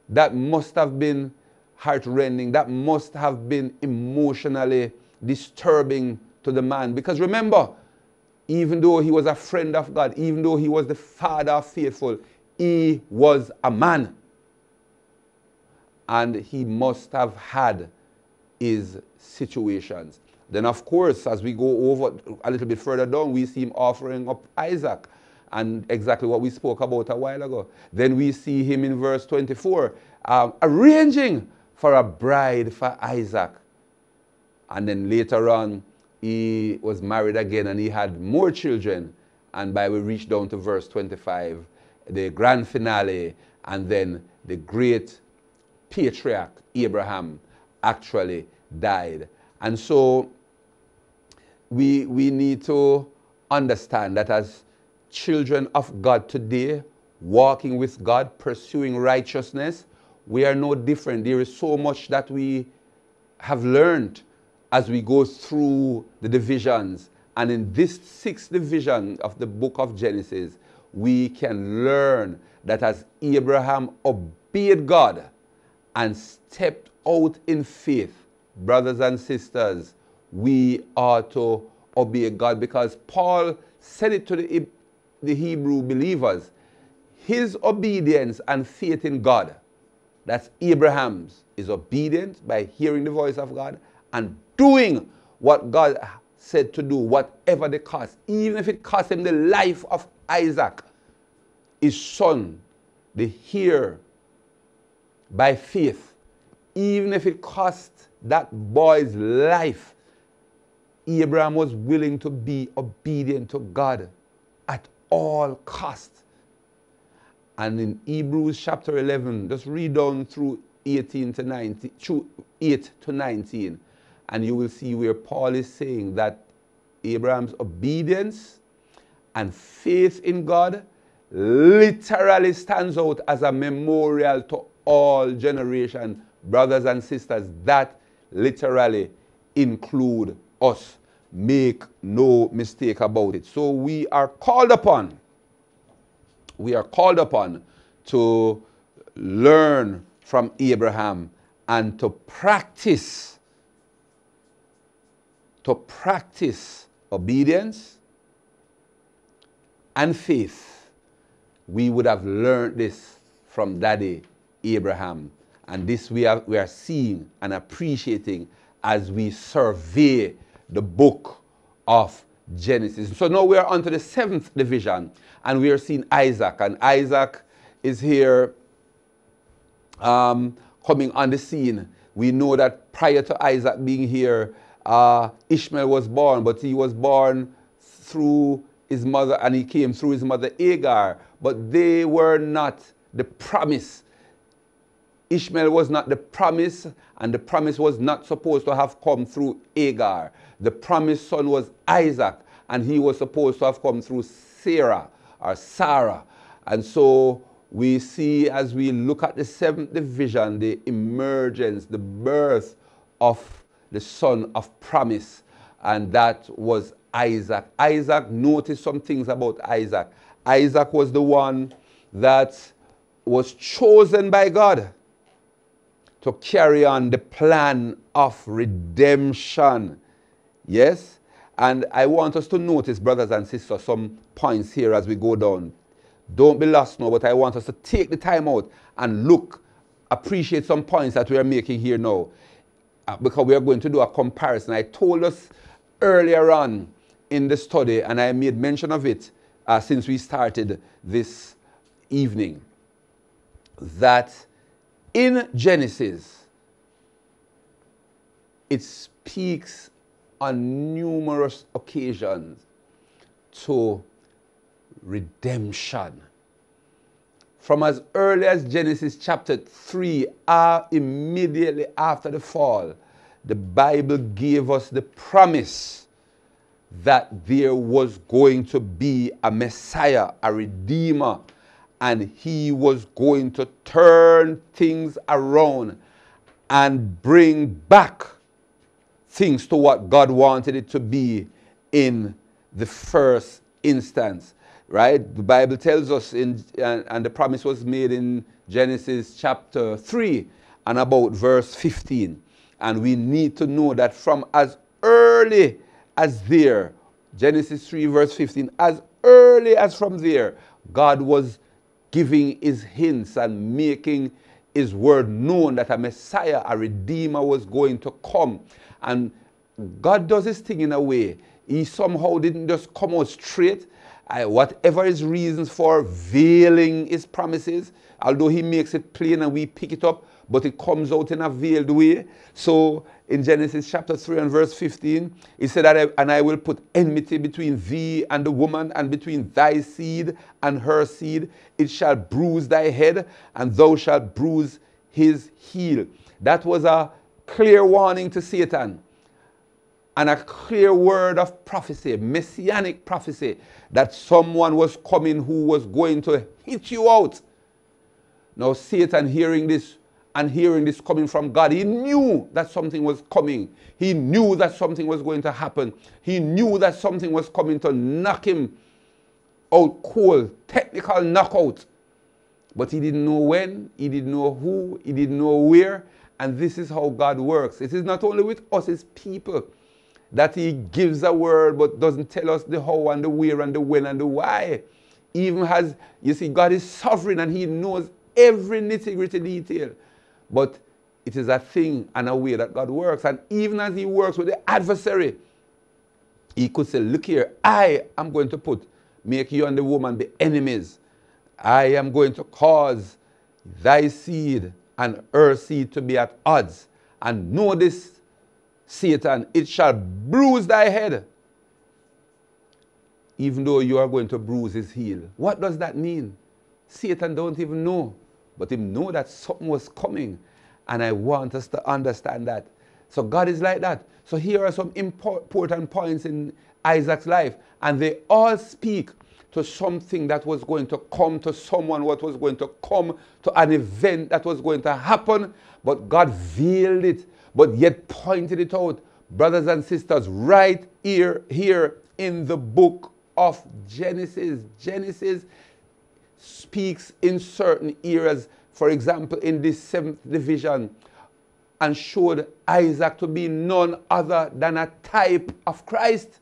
that must have been heartrending, that must have been emotionally disturbing to the man. Because remember, even though he was a friend of God, even though he was the father of faithful, he was a man. And he must have had his situations. Then, of course, as we go over a little bit further down, we see him offering up Isaac and exactly what we spoke about a while ago. Then we see him in verse 24 um, arranging for a bride for Isaac. And then later on, he was married again and he had more children. And by we reach down to verse 25, the grand finale, and then the great patriarch Abraham actually died. And so we, we need to understand that as children of God today, walking with God, pursuing righteousness, we are no different. There is so much that we have learned as we go through the divisions. And in this sixth division of the book of Genesis, we can learn that as Abraham obeyed God and stepped out in faith, brothers and sisters, we are to obey God because Paul said it to the, the Hebrew believers. His obedience and faith in God, that's Abraham's, is obedient by hearing the voice of God and doing what God said to do, whatever the cost, even if it cost him the life of Isaac, his son, the heir by faith, even if it cost that boy's life, Abraham was willing to be obedient to God at all cost. And in Hebrews chapter 11, just read down through 18 to 19, through 8 to 19, and you will see where Paul is saying that Abraham's obedience and faith in God literally stands out as a memorial to all generations, brothers and sisters, that literally include us. Make no mistake about it. So we are called upon, we are called upon to learn from Abraham and to practice, to practice obedience and faith. We would have learned this from Daddy Abraham. And this we are, we are seeing and appreciating as we survey the book of Genesis. So now we are on to the seventh division, and we are seeing Isaac. And Isaac is here um, coming on the scene. We know that prior to Isaac being here, uh, Ishmael was born, but he was born through his mother, and he came through his mother Agar. But they were not the promise Ishmael was not the promise, and the promise was not supposed to have come through Agar. The promised son was Isaac, and he was supposed to have come through Sarah or Sarah. And so we see as we look at the seventh division, the emergence, the birth of the son of promise, and that was Isaac. Isaac noticed some things about Isaac. Isaac was the one that was chosen by God to carry on the plan of redemption. Yes? And I want us to notice, brothers and sisters, some points here as we go down. Don't be lost now, but I want us to take the time out and look, appreciate some points that we are making here now. Uh, because we are going to do a comparison. I told us earlier on in the study, and I made mention of it uh, since we started this evening, that in Genesis, it speaks on numerous occasions to redemption. From as early as Genesis chapter 3, uh, immediately after the fall, the Bible gave us the promise that there was going to be a Messiah, a Redeemer, and he was going to turn things around and bring back things to what God wanted it to be in the first instance. Right? The Bible tells us, in, and, and the promise was made in Genesis chapter 3 and about verse 15. And we need to know that from as early as there, Genesis 3, verse 15, as early as from there, God was giving his hints and making his word known that a Messiah, a Redeemer was going to come. And God does his thing in a way. He somehow didn't just come out straight. Whatever his reasons for veiling his promises, although he makes it plain and we pick it up, but it comes out in a veiled way. So in Genesis chapter 3 and verse 15, he said, that And I will put enmity between thee and the woman, and between thy seed and her seed. It shall bruise thy head, and thou shalt bruise his heel. That was a clear warning to Satan and a clear word of prophecy, messianic prophecy, that someone was coming who was going to hit you out. Now, Satan hearing this and hearing this coming from God, he knew that something was coming. He knew that something was going to happen. He knew that something was coming to knock him out cold, technical knockout. But he didn't know when, he didn't know who, he didn't know where. And this is how God works. It is not only with us as people that he gives a word but doesn't tell us the how and the where and the when and the why. Even has, you see, God is sovereign and he knows every nitty gritty detail. But it is a thing and a way that God works. And even as he works with the adversary, he could say, Look here, I am going to put, make you and the woman be enemies. I am going to cause thy seed and her seed to be at odds. And know this, Satan, it shall bruise thy head, even though you are going to bruise his heel. What does that mean? Satan don't even know, but him knew that something was coming. And I want us to understand that. So God is like that. So here are some important points in Isaac's life, and they all speak to something that was going to come, to someone what was going to come, to an event that was going to happen, but God veiled it but yet pointed it out, brothers and sisters, right here, here in the book of Genesis. Genesis speaks in certain areas, for example, in this seventh division, and showed Isaac to be none other than a type of Christ.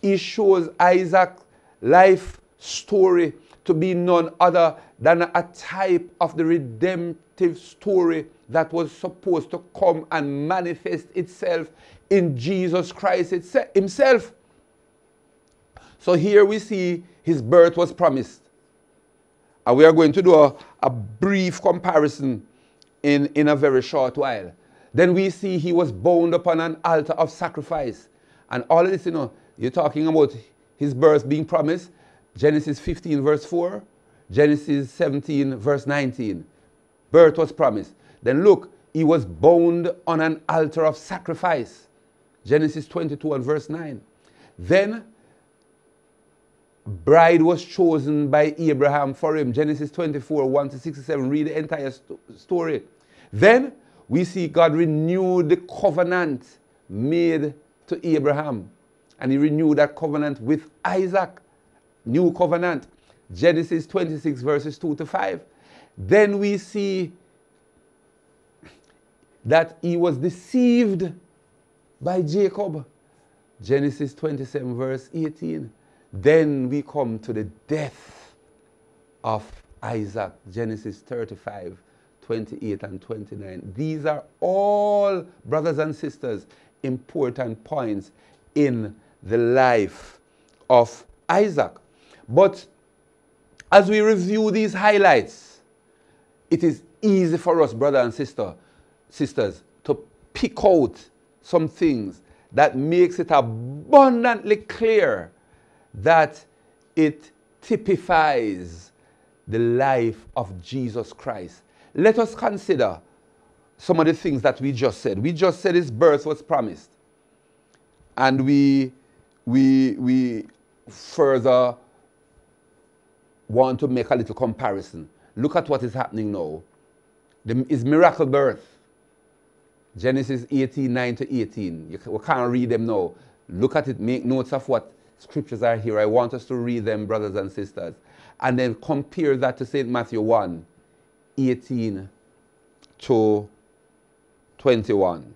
He shows Isaac's life story to be none other than a type of the redemptive story that was supposed to come and manifest itself in Jesus Christ himself. So here we see his birth was promised. And we are going to do a, a brief comparison in, in a very short while. Then we see he was bound upon an altar of sacrifice. And all of this, you know, you're talking about his birth being promised. Genesis 15, verse 4, Genesis 17, verse 19. Birth was promised. Then look, he was bound on an altar of sacrifice. Genesis 22 and verse 9. Then bride was chosen by Abraham for him. Genesis 24, 1 to 67. Read the entire st story. Then we see God renewed the covenant made to Abraham. And he renewed that covenant with Isaac. New covenant. Genesis 26, verses 2 to 5. Then we see that he was deceived by Jacob. Genesis 27, verse 18. Then we come to the death of Isaac. Genesis 35, 28 and 29. These are all, brothers and sisters, important points in the life of Isaac. But as we review these highlights, it is easy for us, brother and sister, sisters, to pick out some things that makes it abundantly clear that it typifies the life of Jesus Christ. Let us consider some of the things that we just said. We just said his birth was promised. And we, we, we further want to make a little comparison. Look at what is happening now. The, his miracle birth Genesis 18, 9 to 18. You, we can't read them now. Look at it, make notes of what scriptures are here. I want us to read them, brothers and sisters. And then compare that to St. Matthew 1, 18 to 21.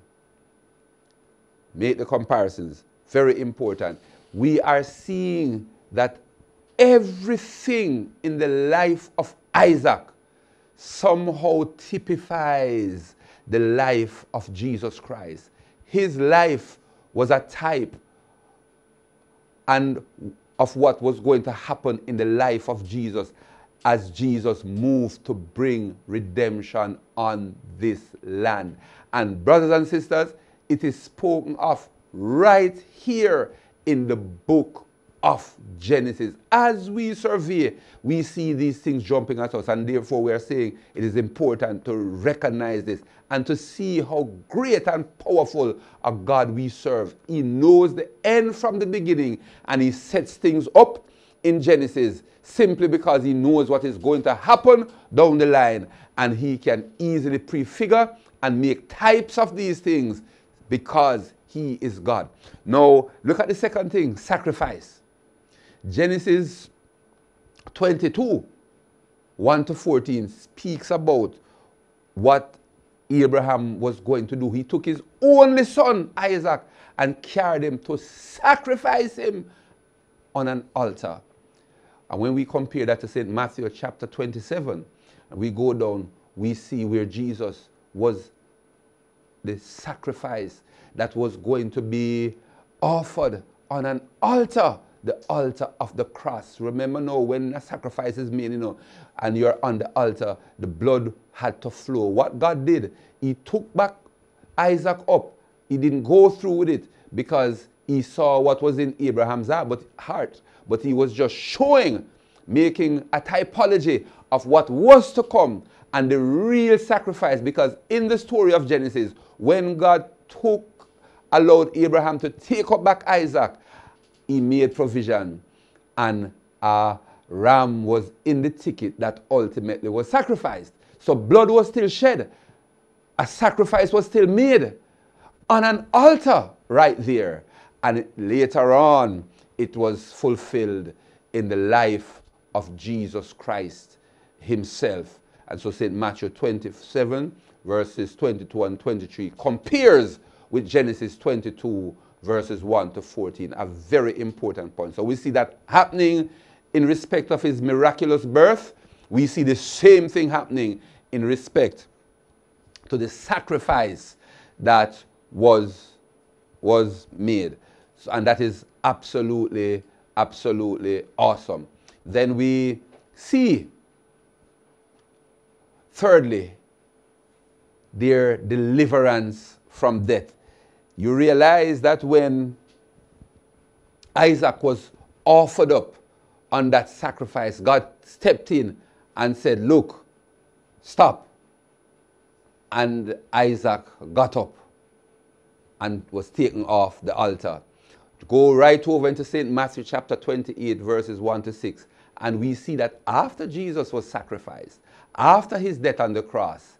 Make the comparisons. Very important. We are seeing that everything in the life of Isaac somehow typifies the life of Jesus Christ. His life was a type and of what was going to happen in the life of Jesus. as Jesus moved to bring redemption on this land. And, brothers and sisters, it is spoken of right here in the book of Genesis. As we survey, we see these things jumping at us, and therefore we are saying it is important to recognize this and to see how great and powerful a God we serve. He knows the end from the beginning, and He sets things up in Genesis simply because he knows what is going to happen down the line and he can easily prefigure and make types of these things because he is God. Now, look at the second thing sacrifice. Genesis 22 1 to 14 speaks about what Abraham was going to do. He took his only son, Isaac, and carried him to sacrifice him on an altar. And when we compare that to St. Matthew chapter 27, and we go down, we see where Jesus was the sacrifice that was going to be offered on an altar, the altar of the cross. Remember now, when a sacrifice is made, you know, and you're on the altar, the blood had to flow. What God did, He took back Isaac up. He didn't go through with it because he saw what was in Abraham's heart, but he was just showing, making a typology of what was to come and the real sacrifice. Because in the story of Genesis, when God took, allowed Abraham to take up back Isaac, he made provision and a ram was in the ticket that ultimately was sacrificed. So blood was still shed. A sacrifice was still made on an altar right there. And later on, it was fulfilled in the life of Jesus Christ himself. And so St. Matthew 27, verses 22 and 23, compares with Genesis 22, verses 1 to 14, a very important point. So we see that happening in respect of his miraculous birth. We see the same thing happening in respect to the sacrifice that was, was made. So, and that is absolutely, absolutely awesome. Then we see, thirdly, their deliverance from death. You realize that when Isaac was offered up on that sacrifice, God stepped in and said, Look, stop. And Isaac got up and was taken off the altar. Go right over into St. Matthew chapter 28, verses 1 to 6. And we see that after Jesus was sacrificed, after his death on the cross,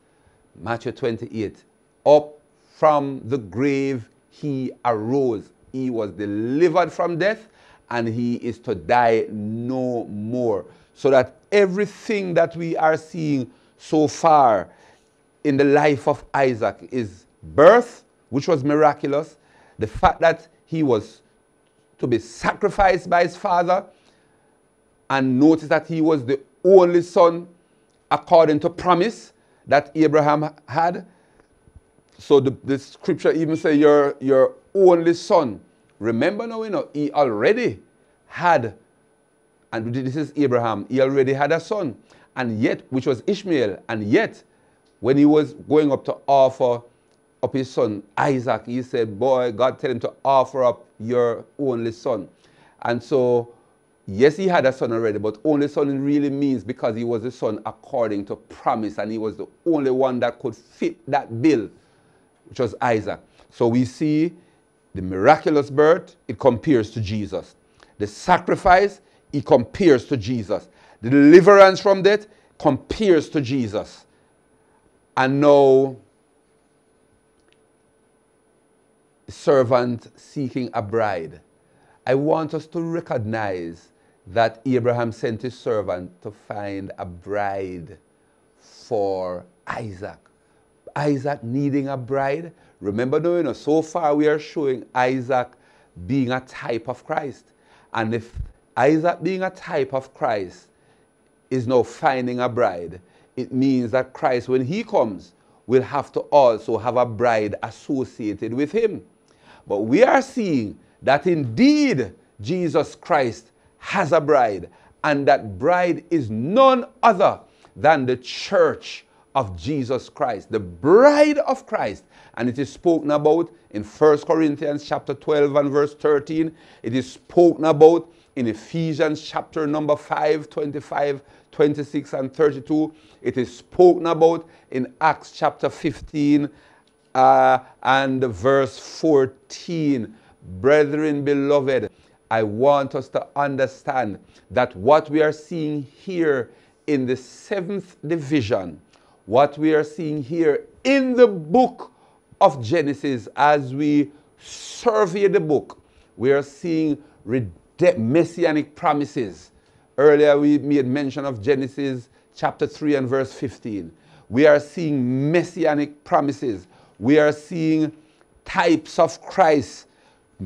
Matthew 28, up from the grave he arose. He was delivered from death and he is to die no more. So that everything that we are seeing so far in the life of Isaac is birth, which was miraculous, the fact that he was to be sacrificed by his father. And notice that he was the only son according to promise that Abraham had. So the, the scripture even say your, your only son. Remember now, you know, he already had, and this is Abraham, he already had a son, and yet, which was Ishmael, and yet, when he was going up to offer up his son Isaac, he said, Boy, God tell him to offer up your only son. And so, yes, he had a son already, but only son really means because he was a son according to promise, and he was the only one that could fit that bill, which was Isaac. So we see the miraculous birth, it compares to Jesus. The sacrifice, it compares to Jesus. The deliverance from death compares to Jesus. And now servant seeking a bride. I want us to recognize that Abraham sent his servant to find a bride for Isaac. Isaac needing a bride. Remember, no, you know, so far we are showing Isaac being a type of Christ. And if Isaac being a type of Christ is now finding a bride, it means that Christ, when he comes, will have to also have a bride associated with him. But we are seeing that indeed Jesus Christ has a bride, And that bride is none other than the church of Jesus Christ, the bride of Christ. And it is spoken about in 1 Corinthians chapter 12 and verse 13. It is spoken about in Ephesians chapter number 5, 25, 26, and 32. It is spoken about in Acts chapter 15 uh, and verse 14. Brethren, beloved, I want us to understand that what we are seeing here in the seventh division, what we are seeing here in the book of Genesis, as we survey the book, we are seeing messianic promises. Earlier, we made mention of Genesis chapter 3 and verse 15. We are seeing messianic promises. We are seeing types of Christ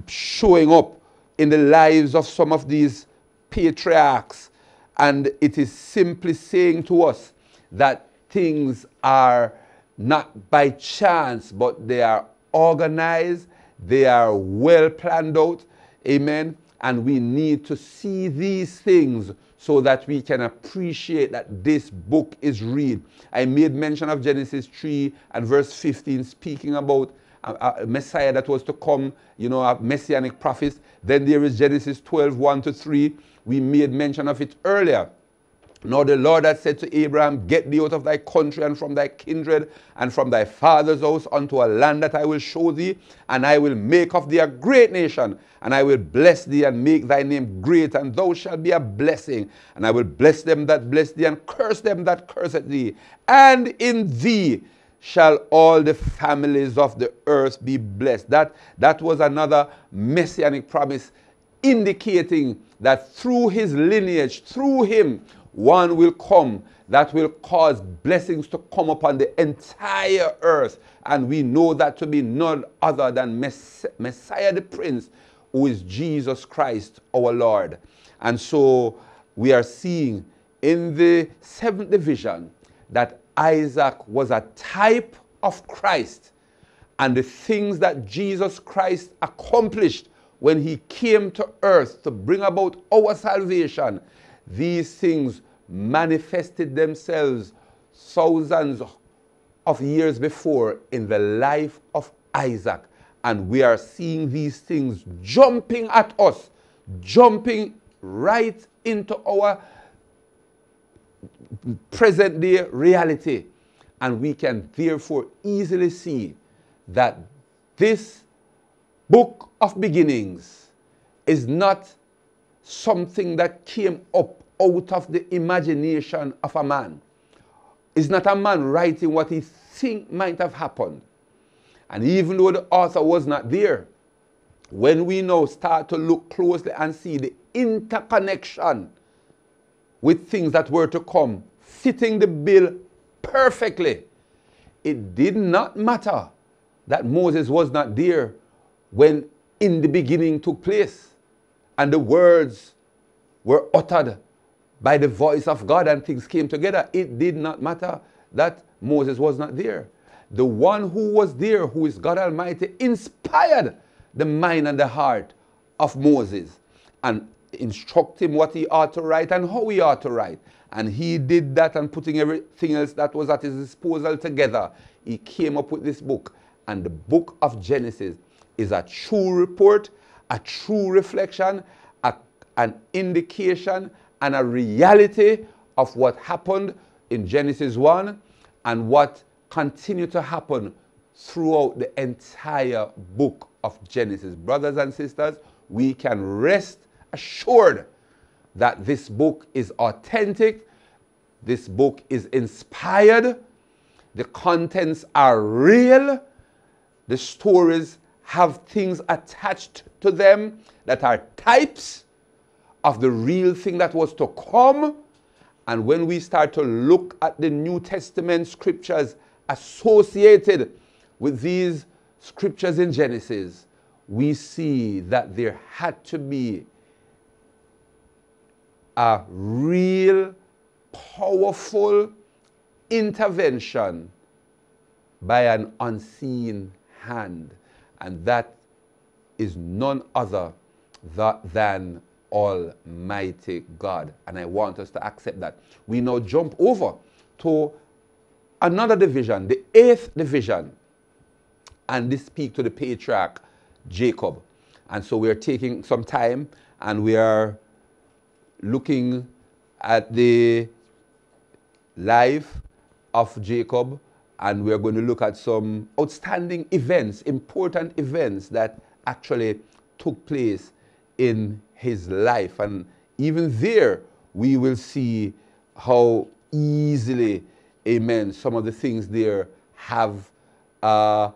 showing up in the lives of some of these patriarchs. And it is simply saying to us that things are not by chance, but they are organized, they are well planned out. Amen. And we need to see these things so that we can appreciate that this book is real. I made mention of Genesis 3 and verse 15, speaking about a, a, Messiah that was to come, you know, a messianic prophet. Then there is Genesis 12, 1 to 3. We made mention of it earlier. Now the Lord had said to Abraham, Get thee out of thy country and from thy kindred and from thy father's house unto a land that I will show thee, and I will make of thee a great nation, and I will bless thee and make thy name great, and thou shalt be a blessing. And I will bless them that bless thee, and curse them that curse thee. And in thee shall all the families of the earth be blessed. That, that was another messianic promise indicating that through his lineage, through him, one will come that will cause blessings to come upon the entire earth. And we know that to be none other than Mess- Messiah the Prince, who is Jesus Christ our Lord. And so we are seeing in the seventh division that Isaac was a type of Christ. And the things that Jesus Christ accomplished when he came to earth to bring about our salvation these things manifested themselves thousands of years before in the life of Isaac. And we are seeing these things jumping at us, jumping right into our present day reality. And we can therefore easily see that this book of beginnings is not something that came up out of the imagination of a man. It's not a man writing what he think might have happened. And even though the author was not there, when we now start to look closely and see the interconnection with things that were to come, fitting the bill perfectly, it did not matter that Moses was not there when in the beginning took place and the words were uttered by the voice of God and things came together. It did not matter that Moses was not there. The one who was there, who is God Almighty, inspired the mind and the heart of Moses and instruct him what he ought to write and how he ought to write. And he did that and putting everything else that was at his disposal together. He came up with this book. And the book of Genesis is a true report a true reflection, a, an indication, and a reality of what happened in Genesis 1 and what continued to happen throughout the entire book of Genesis. Brothers and sisters, we can rest assured that this book is authentic, this book is inspired, the contents are real, the stories have things attached to them that are types of the real thing that was to come. And when we start to look at the New Testament scriptures associated with these scriptures in Genesis, we see that there had to be a real, powerful intervention by an unseen hand and that is none other than Almighty God. And I want us to accept that. We now jump over to another division, the eighth division. And this speak to the patriarch Jacob. And so we are taking some time and we are looking at the life of Jacob and we're going to look at some outstanding events, important events that actually took place in his life. And even there, we will see how easily, amen, some of the things there have uh,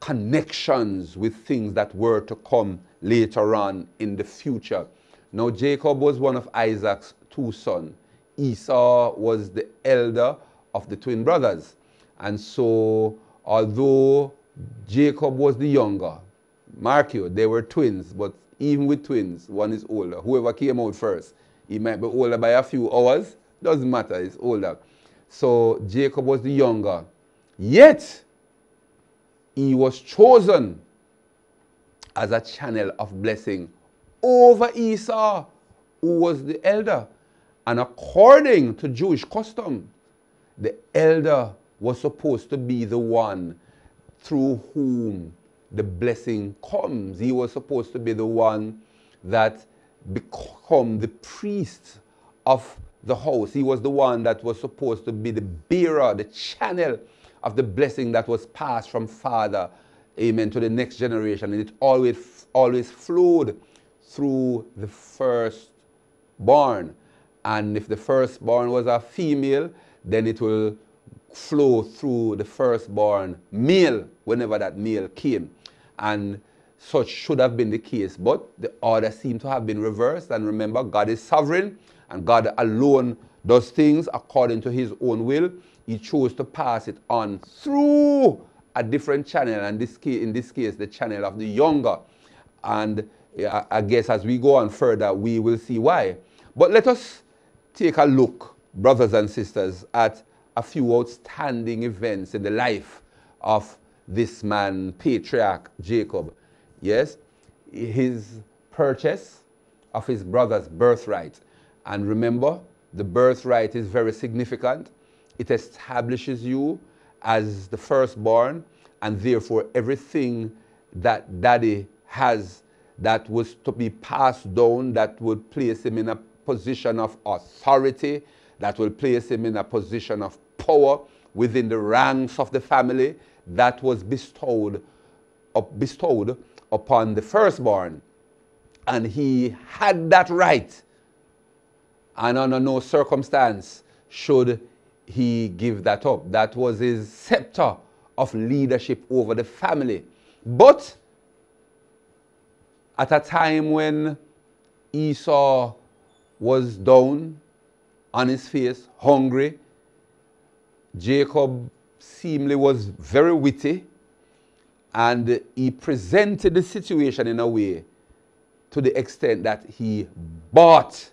connections with things that were to come later on in the future. Now, Jacob was one of Isaac's two sons. Esau was the elder of the twin brothers. And so, although Jacob was the younger, mark you, they were twins, but even with twins, one is older. Whoever came out first, he might be older by a few hours, doesn't matter, he's older. So Jacob was the younger. Yet, he was chosen as a channel of blessing over Esau, who was the elder. And according to Jewish custom, the elder was supposed to be the one through whom the blessing comes. He was supposed to be the one that become the priest of the house. He was the one that was supposed to be the bearer, the channel of the blessing that was passed from father, amen, to the next generation. And it always, always flowed through the firstborn. And if the firstborn was a female, then it will flow through the firstborn male whenever that male came. And such should have been the case, but the order seemed to have been reversed. And remember, God is sovereign, and God alone does things according to his own will. He chose to pass it on through a different channel, and this case, in this case, the channel of the younger. And I guess as we go on further, we will see why. But let us take a look, brothers and sisters, at a few outstanding events in the life of this man, patriarch Jacob. Yes, his purchase of his brother's birthright. And remember, the birthright is very significant. It establishes you as the firstborn, and therefore everything that daddy has that was to be passed down, that would place him in a position of authority, that will place him in a position of power within the ranks of the family that was bestowed, bestowed upon the firstborn. And he had that right. And under no circumstance should he give that up. That was his scepter of leadership over the family. But at a time when Esau was down on his face, hungry, Jacob seemingly was very witty and he presented the situation in a way to the extent that he bought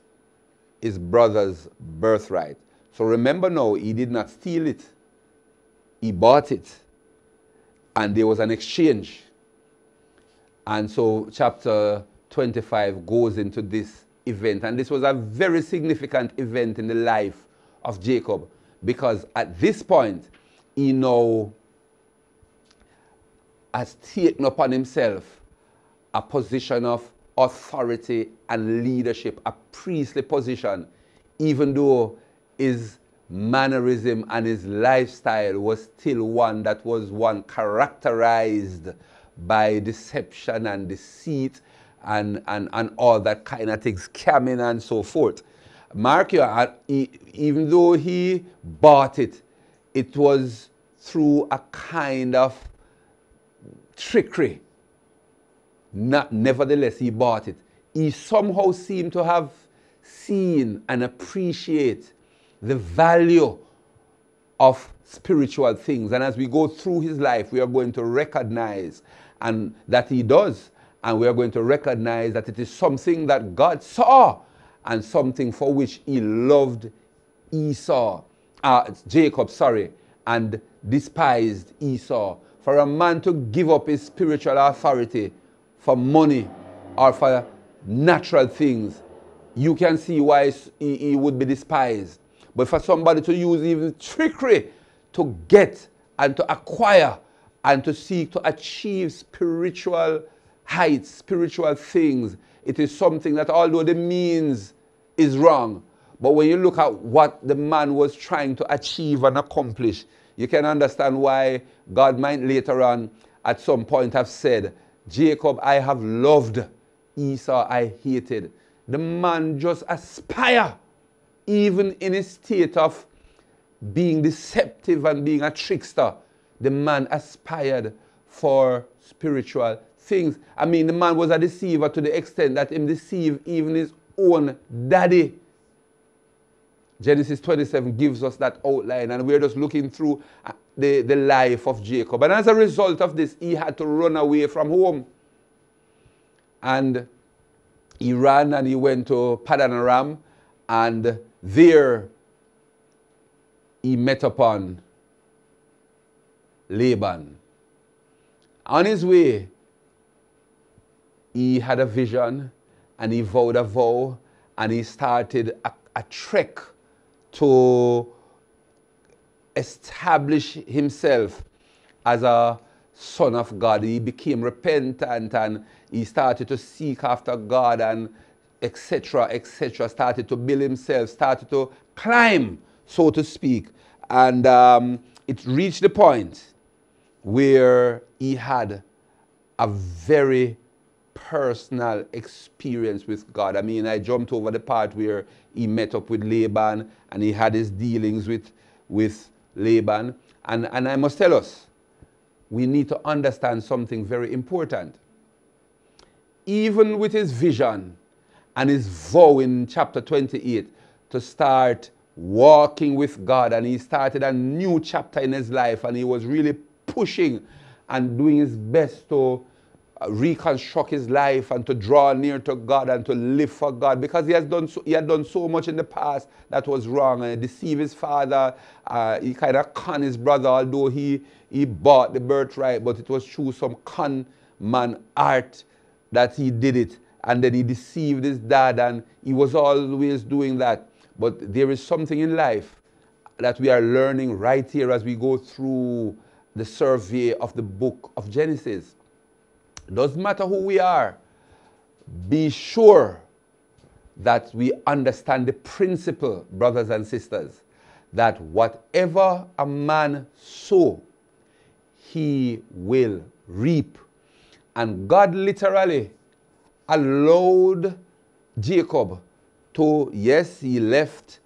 his brother's birthright. So remember now, he did not steal it, he bought it. And there was an exchange. And so, chapter 25 goes into this event. And this was a very significant event in the life of Jacob because at this point, he now has taken upon himself a position of authority and leadership, a priestly position, even though his mannerism and his lifestyle was still one that was one characterized by deception and deceit and, and, and all that kind of things, scamming and so forth. Mark, even though he bought it, it was through a kind of trickery. Not, nevertheless, he bought it. He somehow seemed to have seen and appreciate the value of spiritual things. And as we go through his life, we are going to recognize and that he does. And we are going to recognize that it is something that God saw and something for which he loved Esau, uh, Jacob, sorry, and despised Esau. For a man to give up his spiritual authority for money or for natural things you can see why he, he would be despised. But for somebody to use even trickery to get and to acquire and to seek to achieve spiritual heights, spiritual things, it is something that although the means is wrong, but when you look at what the man was trying to achieve and accomplish, you can understand why God might later on at some point have said, Jacob I have loved, Esau I hated. The man just aspire, even in his state of being deceptive and being a trickster, the man aspired for spiritual things. I mean, the man was a deceiver to the extent that he deceived even his own daddy. Genesis 27 gives us that outline, and we're just looking through uh, the, the life of Jacob. And as a result of this, he had to run away from home. And he ran and he went to Padan Aram, and there he met upon Laban. On his way, he had a vision and he vowed a vow and he started a, a trek to establish himself as a son of God. He became repentant and he started to seek after God and etc. etc. Started to build himself, started to climb, so to speak. And um, it reached the point where he had a very personal experience with God. I mean, I jumped over the part where he met up with Laban and he had his dealings with, with Laban. And, and I must tell us, we need to understand something very important. Even with his vision and his vow in chapter 28 to start walking with God, and he started a new chapter in his life, and he was really pushing and doing his best to reconstruct his life and to draw near to God and to live for God because he has done so, he had done so much in the past that was wrong and deceived his father. Uh, he kind of con his brother, although he he bought the birthright, but it was through some con man art that he did it, and then he deceived his dad, and he was always doing that. But there is something in life that we are learning right here as we go through the survey of the book of Genesis doesn't matter who we are, be sure that we understand the principle, brothers and sisters, that whatever a man sow, he will reap. And God literally allowed Jacob to, yes, he left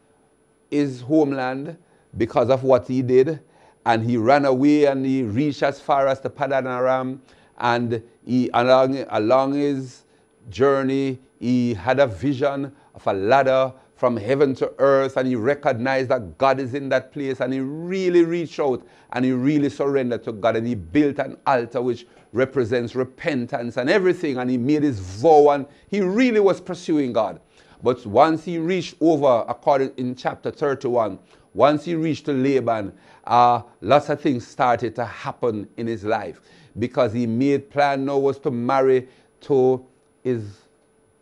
his homeland because of what he did, and he ran away and he reached as far as the Padan Aram and he, along, along his journey, he had a vision of a ladder from heaven to earth and he recognized that God is in that place and he really reached out and he really surrendered to God and he built an altar which represents repentance and everything and he made his vow and he really was pursuing God. But once he reached over, according in chapter 31, once he reached to Laban, uh, lots of things started to happen in his life because he made plan now was to marry to his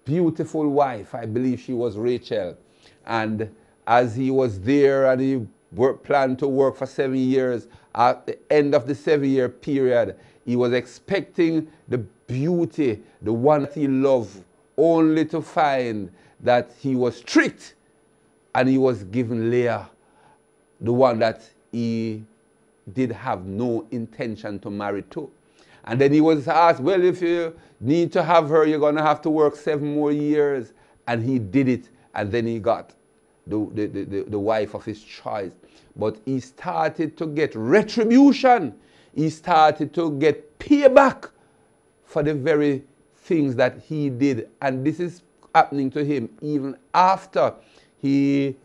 beautiful wife. I believe she was Rachel. And as he was there and he work, planned to work for seven years, at the end of the seven year period, he was expecting the beauty, the one that he loved, only to find that he was tricked and he was given Leah, the one that he did have no intention to marry to. And then he was asked, well, if you need to have her, you're going to have to work seven more years. And he did it. And then he got the, the, the, the wife of his choice. But he started to get retribution. He started to get payback for the very things that he did. And this is happening to him even after he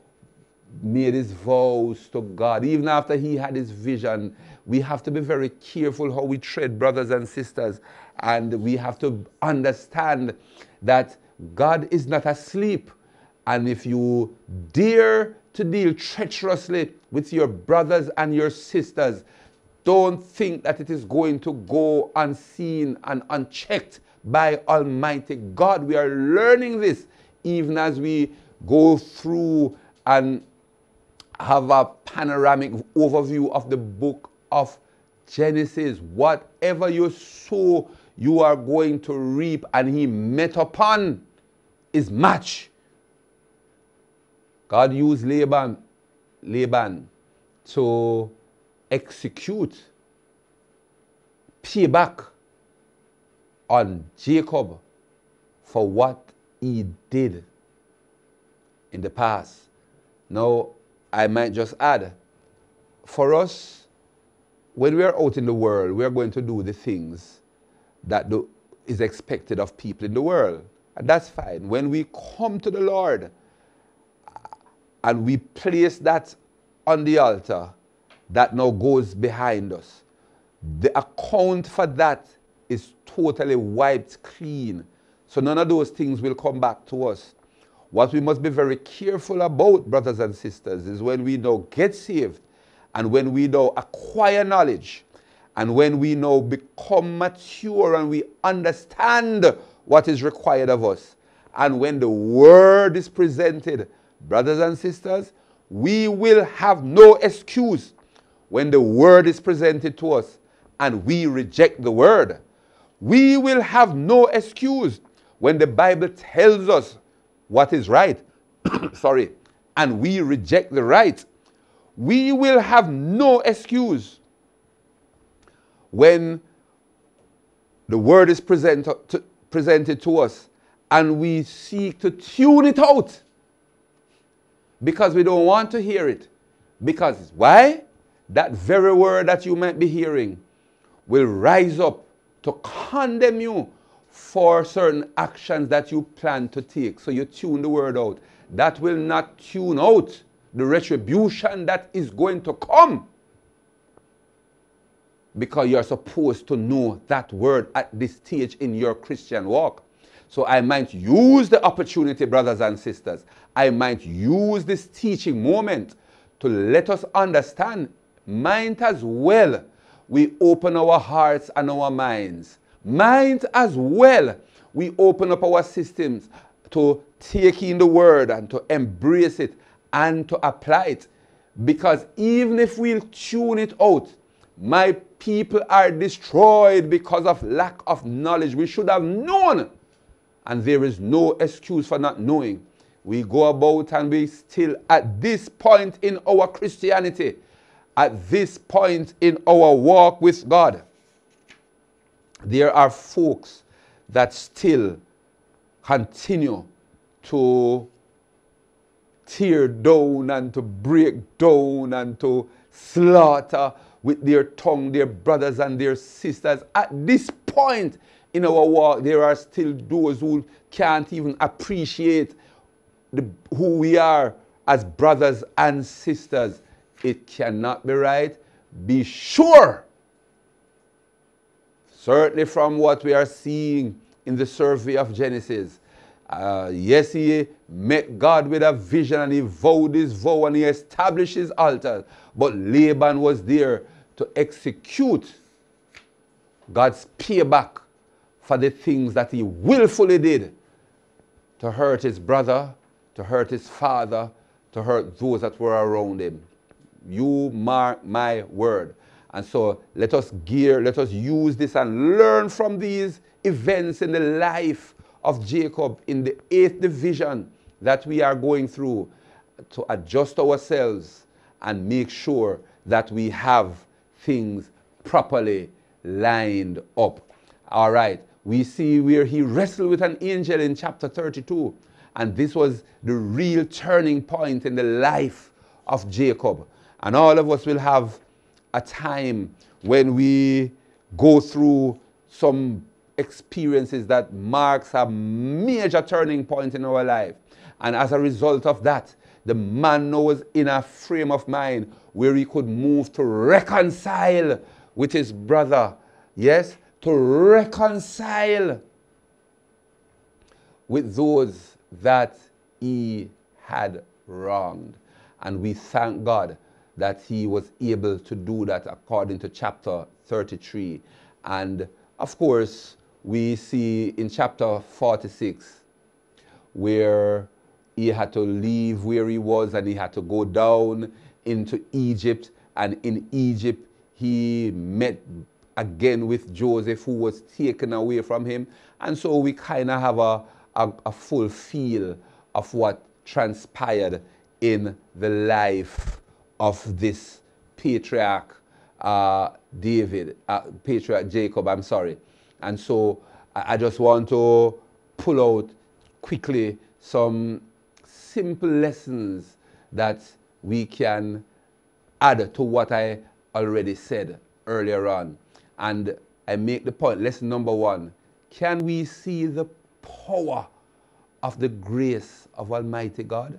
made his vows to God, even after he had his vision, we have to be very careful how we tread, brothers and sisters. And we have to understand that God is not asleep. And if you dare to deal treacherously with your brothers and your sisters, don't think that it is going to go unseen and unchecked by Almighty God. We are learning this even as we go through and have a panoramic overview of the book of Genesis. Whatever you sow, you are going to reap, and he met upon is much. God used Laban, Laban to execute, pay back on Jacob for what he did in the past. Now, I might just add, for us, when we are out in the world, we are going to do the things that do, is expected of people in the world. And that's fine. When we come to the Lord and we place that on the altar, that now goes behind us. The account for that is totally wiped clean. So none of those things will come back to us. What we must be very careful about, brothers and sisters, is when we now get saved and when we now acquire knowledge and when we now become mature and we understand what is required of us, and when the word is presented, brothers and sisters, we will have no excuse when the word is presented to us and we reject the word. We will have no excuse when the Bible tells us what is right, sorry, and we reject the right. We will have no excuse when the word is present, to, presented to us and we seek to tune it out because we don't want to hear it. Because why? That very word that you might be hearing will rise up to condemn you for certain actions that you plan to take. So you tune the word out. That will not tune out the retribution that is going to come because you're supposed to know that word at this stage in your Christian walk. So I might use the opportunity, brothers and sisters. I might use this teaching moment to let us understand, might as well we open our hearts and our minds. Might as well we open up our systems to take in the word and to embrace it and to apply it. Because even if we tune it out, my people are destroyed because of lack of knowledge. We should have known. And there is no excuse for not knowing. We go about and we still, at this point in our Christianity, at this point in our walk with God, there are folks that still continue to tear down and to break down and to slaughter with their tongue their brothers and their sisters. At this point in our walk, there are still those who can't even appreciate the, who we are as brothers and sisters. It cannot be right. Be sure, certainly from what we are seeing in the survey of Genesis, uh, yes, he met God with a vision and he vowed his vow and he established his altar. But Laban was there to execute God's payback for the things that he willfully did to hurt his brother, to hurt his father, to hurt those that were around him. You mark my word. And so let us gear, let us use this and learn from these events in the life of Jacob in the eighth division that we are going through to adjust ourselves and make sure that we have things properly lined up. All right, we see where he wrestled with an angel in chapter 32, and this was the real turning point in the life of Jacob. And all of us will have a time when we go through some experiences that marks a major turning point in our life. And as a result of that, the man was in a frame of mind where he could move to reconcile with his brother. Yes, to reconcile with those that he had wronged. And we thank God that he was able to do that according to chapter 33. And of course, we see in chapter 46 where he had to leave where he was and he had to go down into Egypt. And in Egypt, he met again with Joseph, who was taken away from him. And so we kind of have a, a, a, full feel of what transpired in the life of this patriarch uh, David, uh, patriarch Jacob, I'm sorry. And so I, just want to pull out quickly some simple lessons that we can add to what I already said earlier on. And I make the point, lesson number one, can we see the power of the grace of Almighty God?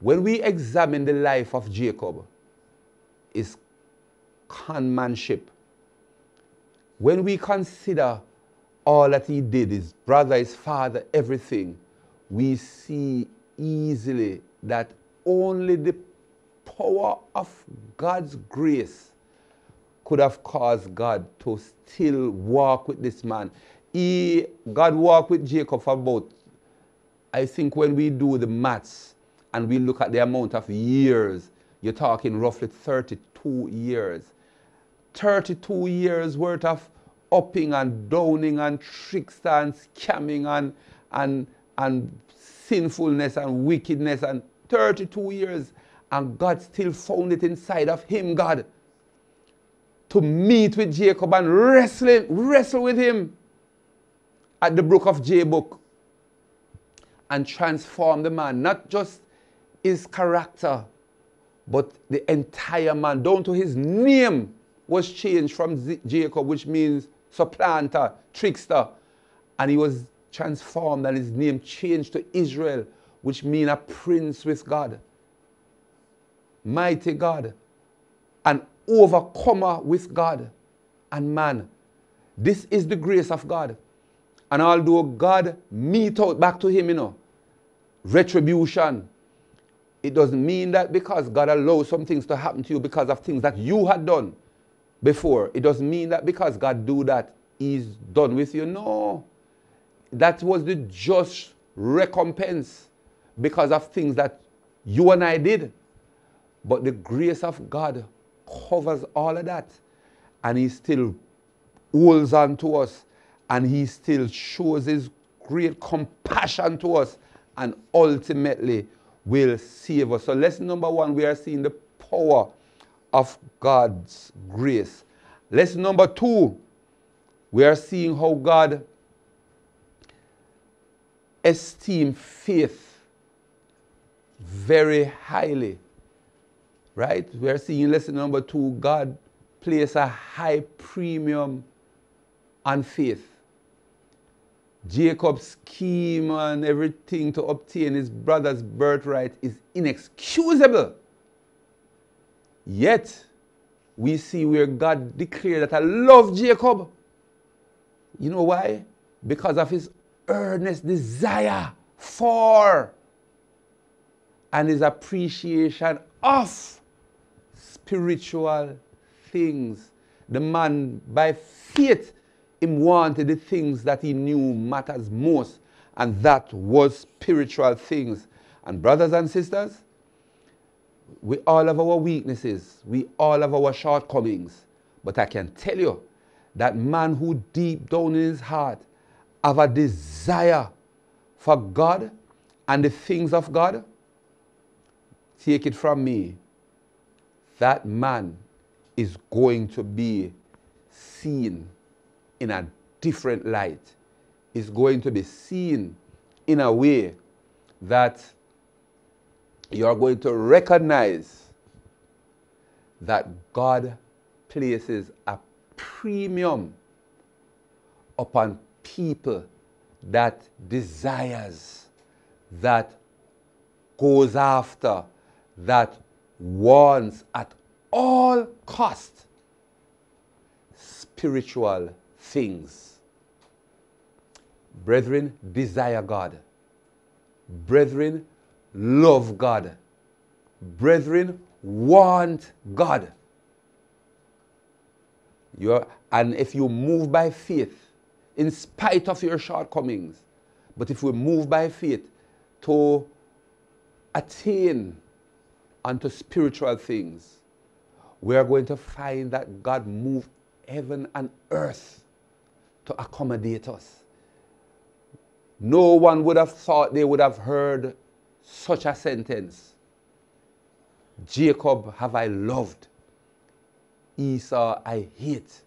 When we examine the life of Jacob, his conmanship, when we consider all that he did, his brother, his father, everything, we see easily that only the power of God's grace could have caused God to still walk with this man. He, God walked with Jacob for about, I think when we do the maths and we look at the amount of years, you're talking roughly 32 years. 32 years worth of upping and downing and tricks and scamming and, and, and sinfulness and wickedness and 32 years and God still found it inside of him, God, to meet with Jacob and wrestle, wrestle with him at the brook of Jabbok and transform the man, not just his character, but the entire man, down to his name was changed from Jacob, which means supplanter, trickster, and he was transformed and his name changed to Israel, which means a prince with God mighty God, an overcomer with God and man. This is the grace of God. And although God mete out back to him, you know, retribution, it doesn't mean that because God allows some things to happen to you because of things that you had done before. It doesn't mean that because God do that, he's done with you. No. That was the just recompense because of things that you and I did. But the grace of God covers all of that. And He still holds on to us. And He still shows His great compassion to us. And ultimately will save us. So, lesson number one, we are seeing the power of God's grace. Lesson number two, we are seeing how God esteems faith very highly right? We are seeing lesson number two God place a high premium on faith. Jacob's scheme and everything to obtain his brother's birthright is inexcusable. Yet, we see where God declared that I love Jacob. You know why? Because of his earnest desire for and his appreciation of spiritual things. The man, by faith, him wanted the things that he knew matters most, and that was spiritual things. And brothers and sisters, we all have our weaknesses, we all have our shortcomings. But I can tell you that man who deep down in his heart have a desire for God and the things of God, take it from me, that man is going to be seen in a different light. Is going to be seen in a way that you are going to recognize that God places a premium upon people that desires, that goes after, that wants at all cost spiritual things. Brethren, desire God. Brethren, love God. Brethren, want God. You're, and if you move by faith, in spite of your shortcomings, But if we move by faith to attain unto spiritual things, we are going to find that God moved heaven and earth to accommodate us. No one would have thought they would have heard such a sentence Jacob have I loved, Esau I hate.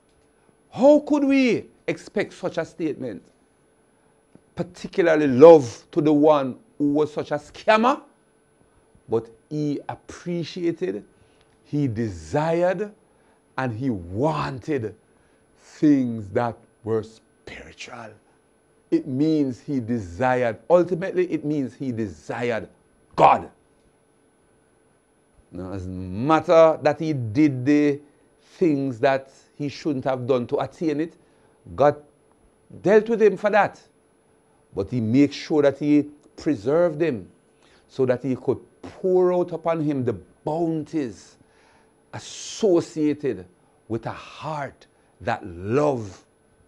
How could we expect such a statement? Particularly love to the one who was such a scammer, but he appreciated, he desired, and he wanted things that were spiritual. It means he desired, ultimately, it means he desired God. Now, it doesn't matter that he did the things that he shouldn't have done to attain it. God dealt with him for that. But he makes sure that he preserved him so that he could pour out upon him the bounties associated with a heart that loves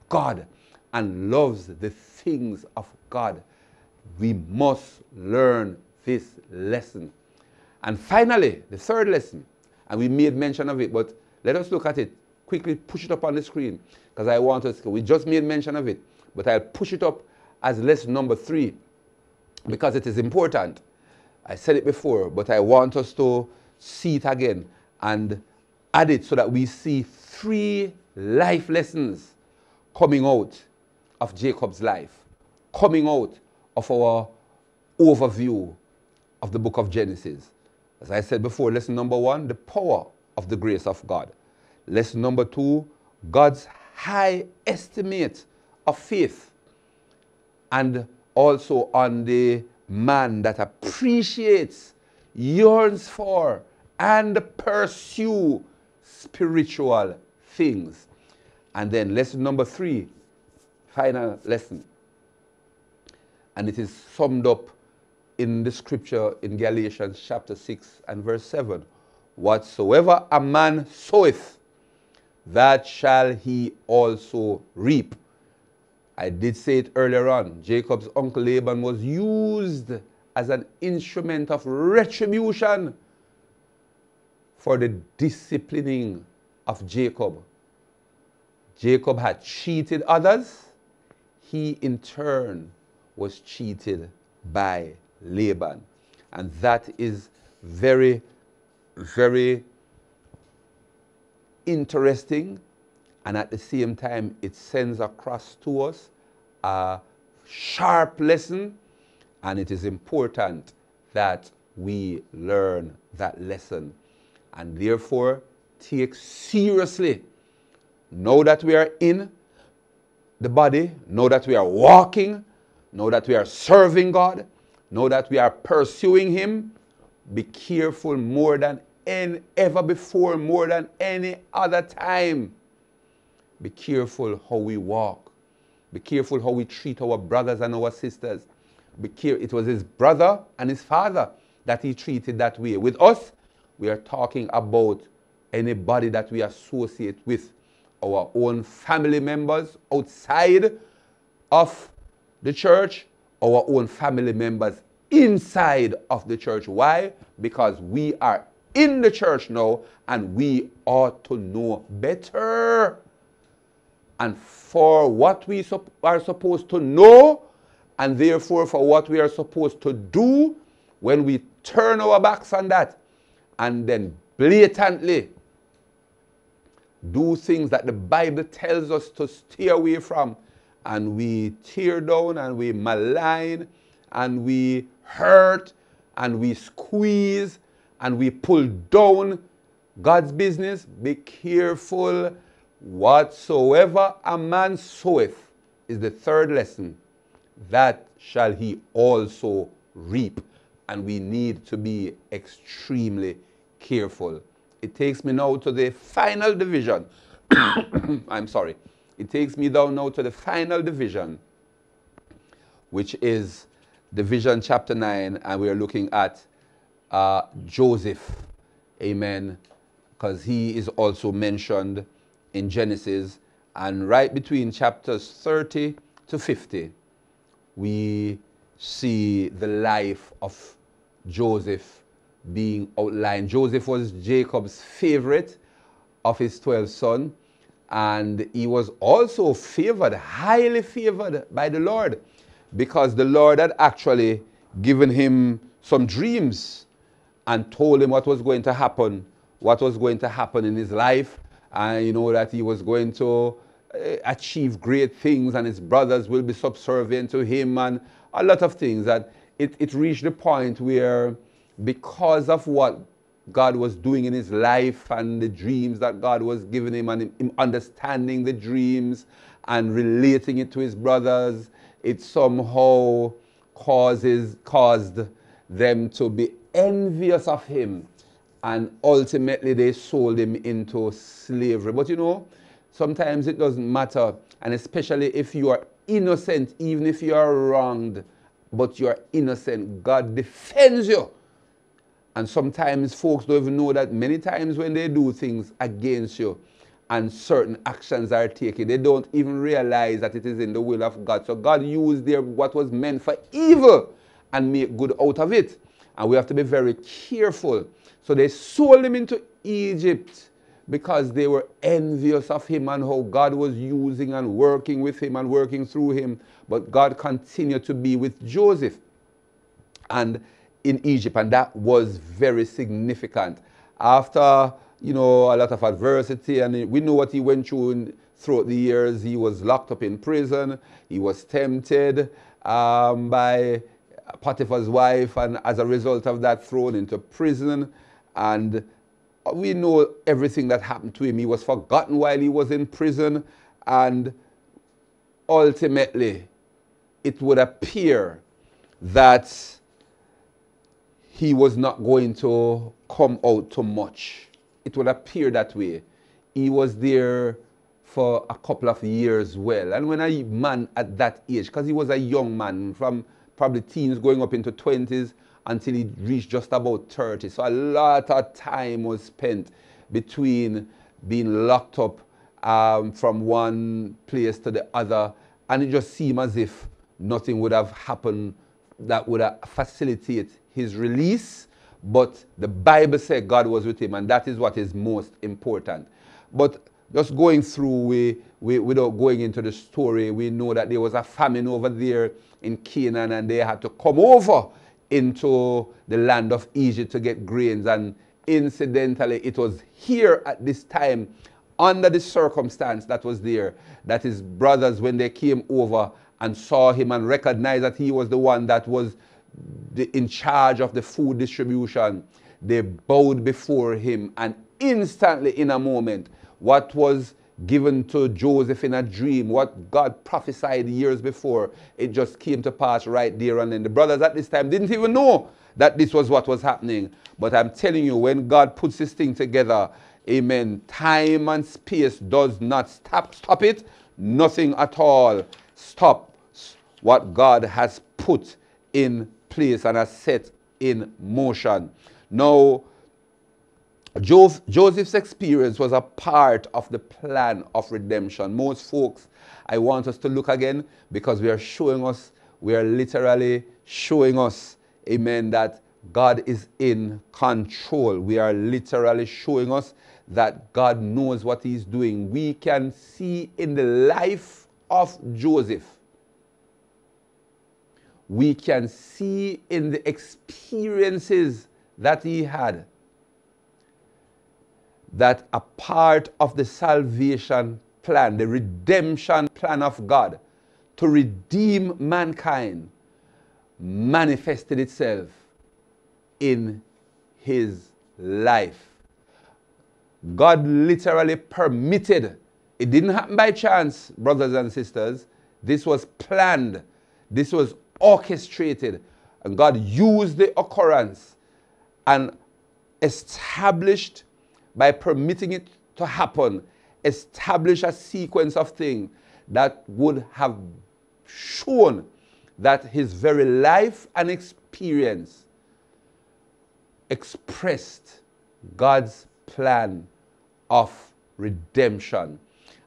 God and loves the things of God. We must learn this lesson. And finally, the third lesson, and we made mention of it, but let us look at it. Quickly push it up on the screen because I want us, we just made mention of it, but I'll push it up as lesson number three because it is important. I said it before, but I want us to see it again and add it so that we see three life lessons coming out of Jacob's life, coming out of our overview of the book of Genesis. As I said before, lesson number one, the power of the grace of God. Lesson number two, God's high estimate of faith. And also on the man that appreciates, yearns for, and pursue spiritual things. And then lesson number three, final lesson. And it is summed up in the scripture in Galatians chapter 6 and verse 7. Whatsoever a man soweth, that shall he also reap. I did say it earlier on. Jacob's uncle Laban was used as an instrument of retribution for the disciplining of Jacob. Jacob had cheated others. He in turn was cheated by Laban. And that is very, very interesting. And at the same time, it sends across to us a sharp lesson. And it is important that we learn that lesson. And therefore, take seriously. Know that we are in the body. Know that we are walking. Know that we are serving God. Know that we are pursuing Him. Be careful more than any, ever before, more than any other time. Be careful how we walk. Be careful how we treat our brothers and our sisters. Be care- it was his brother and his father that he treated that way. With us, we are talking about anybody that we associate with, our own family members outside of the church, our own family members inside of the church. Why? Because we are in the church now and we ought to know better. And for what we are supposed to know, and therefore for what we are supposed to do, when we turn our backs on that and then blatantly do things that the Bible tells us to stay away from, and we tear down and we malign and we hurt and we squeeze and we pull down God's business, be careful. Whatsoever a man soweth is the third lesson, that shall he also reap. And we need to be extremely careful. It takes me now to the final division. I'm sorry. It takes me down now to the final division, which is division chapter 9, and we are looking at uh, Joseph. Amen. Because he is also mentioned in Genesis, and right between chapters 30 to 50, we see the life of Joseph being outlined. Joseph was Jacob's favorite of his 12 sons, and he was also favored, highly favored by the Lord, because the Lord had actually given him some dreams and told him what was going to happen, what was going to happen in his life, and you know that he was going to eh, achieve great things and his brothers will be subservient to him and a lot of things that it, it reached the point where because of what God was doing in his life and the dreams that God was giving him and him understanding the dreams and relating it to his brothers, it somehow causes caused them to be envious of him and ultimately they sold him into slavery. But you know, sometimes it doesn't matter, and especially if you are innocent, even if you are wronged, but you are innocent, God defends you. And sometimes folks don't even know that many times when they do things against you and certain actions are taken, they don't even realize that it is in the will of God. So God used their what was meant for evil and make good out of it. And we have to be very careful. So they sold him into Egypt because they were envious of him and how God was using and working with him and working through him. But God continued to be with Joseph. And in Egypt, and that was very significant. After, you know, a lot of adversity, and we know what he went through in, throughout the years. He was locked up in prison. He was tempted um, by Potiphar's wife, and as a result of that, thrown into prison. And we know everything that happened to him. He was forgotten while he was in prison, and ultimately, it would appear that he was not going to come out too much. It would appear that way. He was there for a couple of years well. And when a man at that age, because he was a young man from probably teens going up into 20s until he reached just about 30. So a lot of time was spent between being locked up um, from one place to the other. And it just seemed as if nothing would have happened that would facilitate his release, but the Bible said God was with him, and that is what is most important. But just going through, we, we, without going into the story, we know that there was a famine over there in Canaan, and they had to come over into the land of Egypt to get grains. And incidentally, it was here at this time, under the circumstance that was there, that his brothers, when they came over and saw him and recognized that he was the one that was the, in charge of the food distribution, they bowed before him, and instantly, in a moment, what was given to Joseph in a dream, what God prophesied years before, it just came to pass right there and then. The brothers at this time didn't even know that this was what was happening. But I'm telling you, when God puts this thing together, amen, time and space does not stop, stop it. Nothing at all stops what God has put in place and are set in motion. Now, Joseph's experience was a part of the plan of redemption. Most folks, I want us to look again because we are showing us, we are literally showing us, amen, that God is in control. We are literally showing us that God knows what He's doing. We can see in the life of Joseph we can see in the experiences that he had that a part of the salvation plan, the redemption plan of God to redeem mankind manifested itself in his life. God literally permitted, it didn't happen by chance, brothers and sisters. This was planned. This was orchestrated. And God used the occurrence and established, by permitting it to happen, establish a sequence of things that would have shown that his very life and experience expressed God's plan of redemption.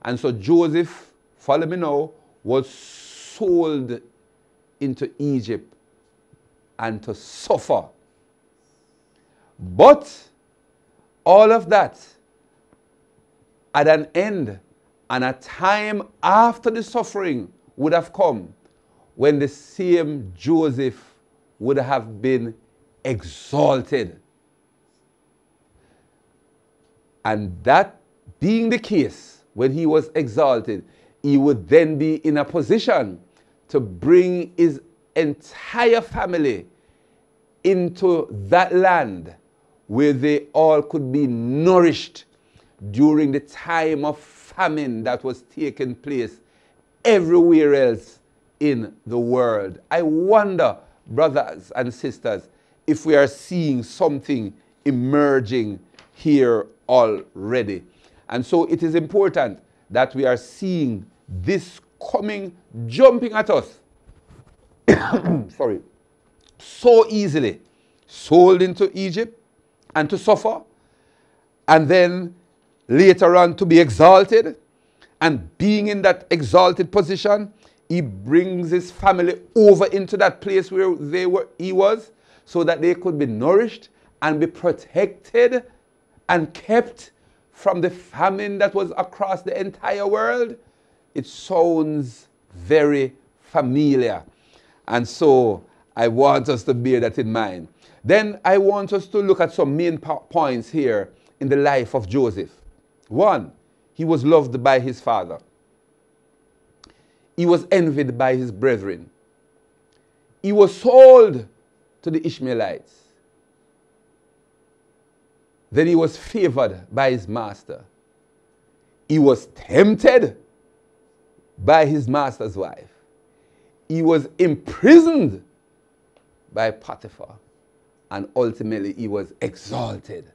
And so Joseph, follow me now, was sold into Egypt and to suffer. But all of that at an end and a time after the suffering would have come when the same Joseph would have been exalted. And that being the case, when he was exalted, he would then be in a position to bring his entire family into that land where they all could be nourished during the time of famine that was taking place everywhere else in the world. I wonder, brothers and sisters, if we are seeing something emerging here already. And so it is important that we are seeing this coming, jumping at us. Sorry. So easily. Sold into Egypt and to suffer. And then later on to be exalted. And being in that exalted position, he brings his family over into that place where they were, he was so that they could be nourished and be protected and kept from the famine that was across the entire world. It sounds very familiar. And so I want us to bear that in mind. Then I want us to look at some main points here in the life of Joseph. One, he was loved by his father. He was envied by his brethren. He was sold to the Ishmaelites. Then he was favored by his master. He was tempted by his master's wife. He was imprisoned by Potiphar. And ultimately, he was exalted.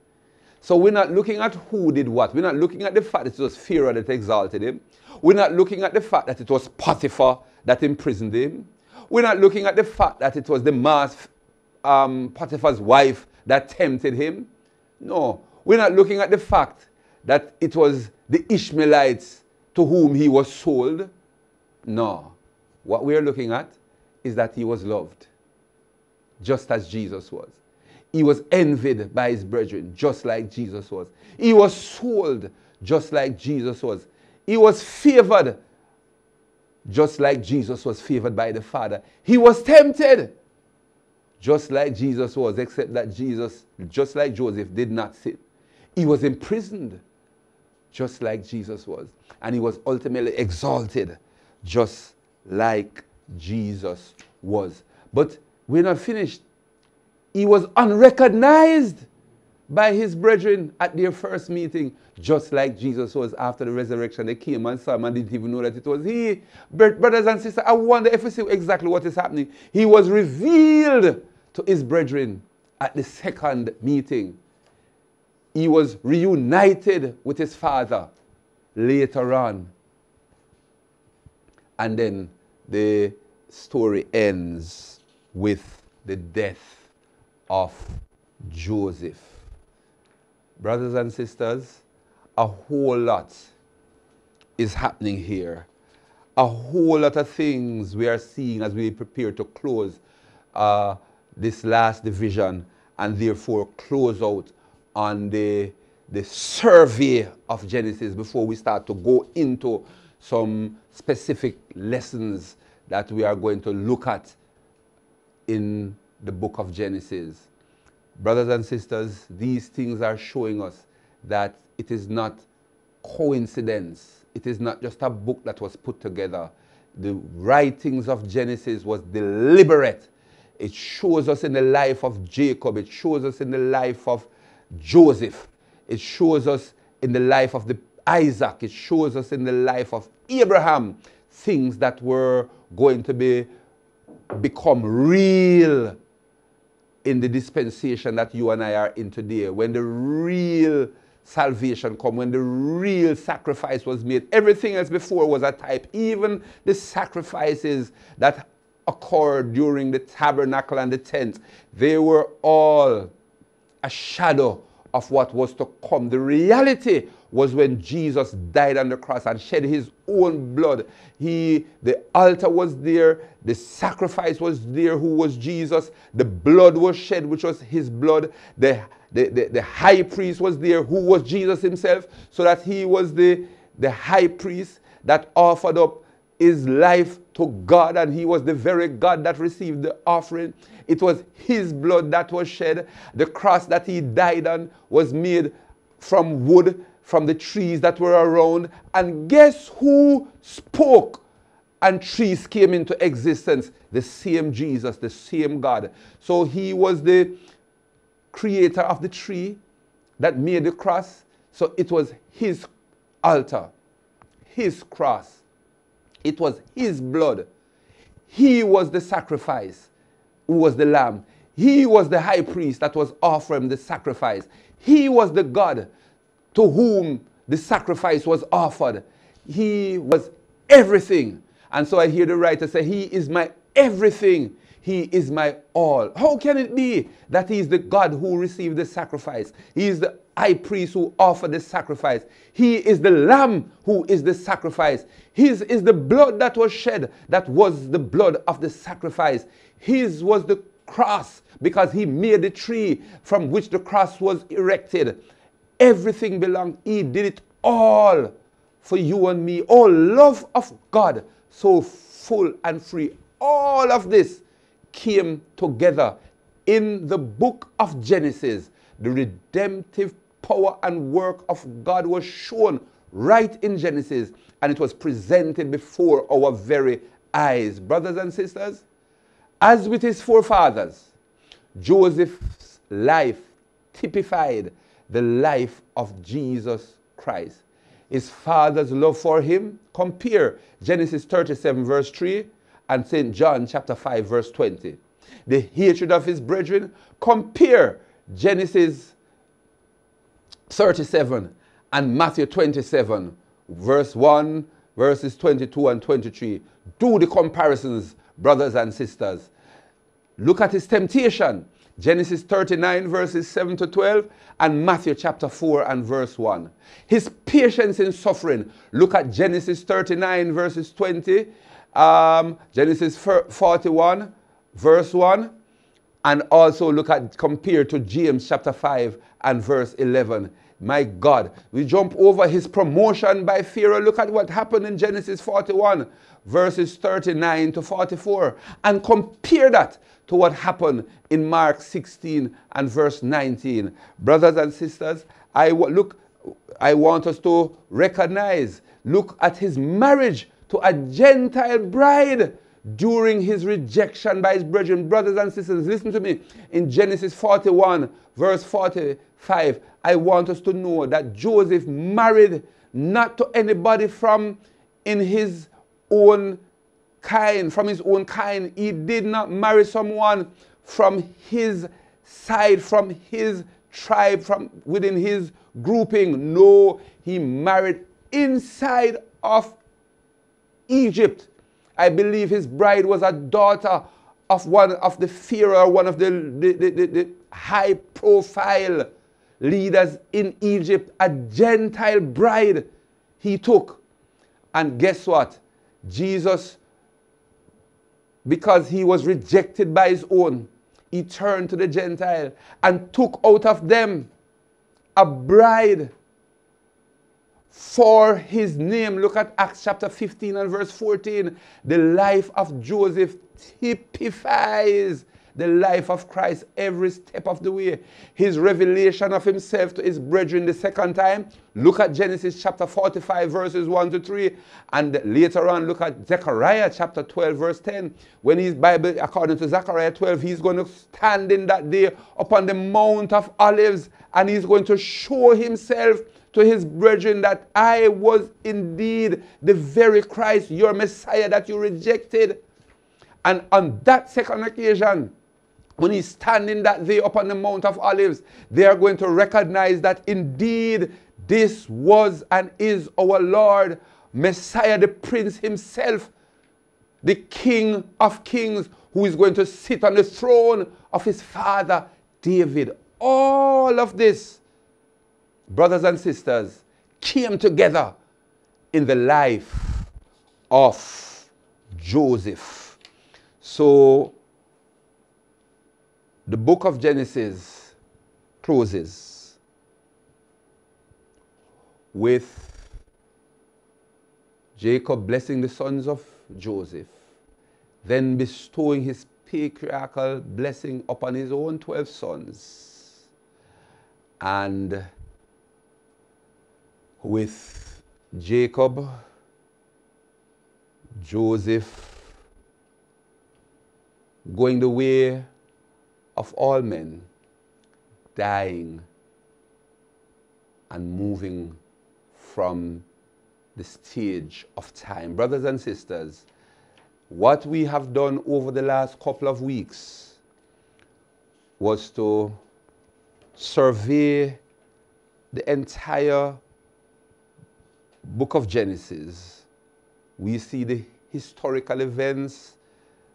So we're not looking at who did what. We're not looking at the fact that it was Pharaoh that exalted him. We're not looking at the fact that it was Potiphar that imprisoned him. We're not looking at the fact that it was the master um, Potiphar's wife that tempted him. No, we're not looking at the fact that it was the Ishmaelites to whom he was sold. No. What we are looking at is that he was loved, just as Jesus was. He was envied by his brethren, just like Jesus was. He was sold, just like Jesus was. He was favored, just like Jesus was favored by the Father. He was tempted, just like Jesus was, except that Jesus, just like Joseph, did not sin. He was imprisoned, just like Jesus was. And he was ultimately exalted, just like Jesus was. But we're not finished. He was unrecognized by his brethren at their first meeting, just like Jesus was after the resurrection. They came and saw him and didn't even know that it was he. Brothers and sisters, I wonder if we see exactly what is happening. He was revealed to his brethren at the second meeting. He was reunited with his father later on. And then the story ends with the death of Joseph. Brothers and sisters, a whole lot is happening here. A whole lot of things we are seeing as we prepare to close uh, this last division and therefore close out on the, the survey of Genesis before we start to go into some specific lessons that we are going to look at in the book of Genesis. Brothers and sisters, these things are showing us that it is not coincidence. It is not just a book that was put together. The writings of Genesis was deliberate it shows us in the life of Jacob. It shows us in the life of Joseph. It shows us in the life of the Isaac. It shows us in the life of Abraham things that were going to be become real in the dispensation that you and I are in today. When the real salvation come, when the real sacrifice was made. Everything else before was a type. Even the sacrifices that occurred during the tabernacle and the tent, they were all a shadow of what was to come. The reality was when Jesus died on the cross and shed his own blood. He, the altar was there, the sacrifice was there, who was Jesus. The blood was shed, which was his blood. The, the, the, the high priest was there, who was Jesus himself, so that he was the, the high priest that offered up his life to God, and he was the very God that received the offering. It was his blood that was shed. The cross that he died on was made from wood, from the trees that were around. And guess who spoke? And trees came into existence. The same Jesus, the same God. So he was the creator of the tree that made the cross. So it was his altar, his cross. It was his blood. He was the sacrifice, who was the lamb. He was the high priest that was offering the sacrifice. He was the God to whom the sacrifice was offered. He was everything. And so I hear the writer say, He is my everything. He is my all. How can it be that He is the God who received the sacrifice? He is the high priest who offered the sacrifice. He is the lamb who is the sacrifice. His is the blood that was shed that was the blood of the sacrifice. His was the cross because he made the tree from which the cross was erected. Everything belonged. He did it all for you and me. All love of God, so full and free. All of this came together in the book of Genesis. The redemptive power and work of God was shown right in Genesis and it was presented before our very eyes. Brothers and sisters, as with his forefathers, Joseph's life typified the life of Jesus Christ. His father's love for him, compare Genesis 37, verse 3, and St. John chapter 5, verse 20. The hatred of his brethren, compare Genesis 37 and Matthew 27, verse 1, verses 22 and 23. Do the comparisons, brothers and sisters. Look at his temptation. Genesis 39, verses 7 to 12, and Matthew chapter 4 and verse 1. His patience in suffering. Look at Genesis 39, verses 20, um, Genesis 41, verse 1, and also look at, compare to James chapter 5 and verse 11. My God, we jump over his promotion by Pharaoh. Look at what happened in Genesis 41, verses 39 to 44, and compare that to what happened in Mark 16 and verse 19. Brothers and sisters, I look, I want us to recognize, look at his marriage to a Gentile bride during his rejection by his brethren. Brothers and sisters, listen to me. In Genesis 41, verse 45, I want us to know that Joseph married not to anybody from in his own kind, from his own kind. He did not marry someone from his side, from his tribe, from within his grouping. No, he married inside of Egypt. I believe his bride was a daughter of one of the Pharaoh, one of the, the, the, the high profile leaders in Egypt, a Gentile bride he took. And guess what? Jesus, because he was rejected by his own, he turned to the Gentile and took out of them a bride for his name. Look at Acts chapter 15 and verse 14. The life of Joseph typifies the life of Christ every step of the way. His revelation of himself to his brethren the second time. Look at Genesis chapter 45, verses 1 to 3. And later on, look at Zechariah chapter 12, verse 10. When his Bible, according to Zechariah 12, he's going to stand in that day upon the Mount of Olives and he's going to show himself to his brethren that I was indeed the very Christ, your Messiah that you rejected. And on that second occasion, when he's standing that day upon the Mount of Olives, they are going to recognize that indeed this was and is our Lord, Messiah, the Prince himself, the King of Kings, who is going to sit on the throne of his father David. All of this brothers and sisters, came together in the life of Joseph. So the book of Genesis closes with Jacob blessing the sons of Joseph, then bestowing his patriarchal blessing upon his own 12 sons. And with Jacob, Joseph going the way of all men, dying and moving from the stage of time. Brothers and sisters, what we have done over the last couple of weeks was to survey the entire book of Genesis. We see the historical events,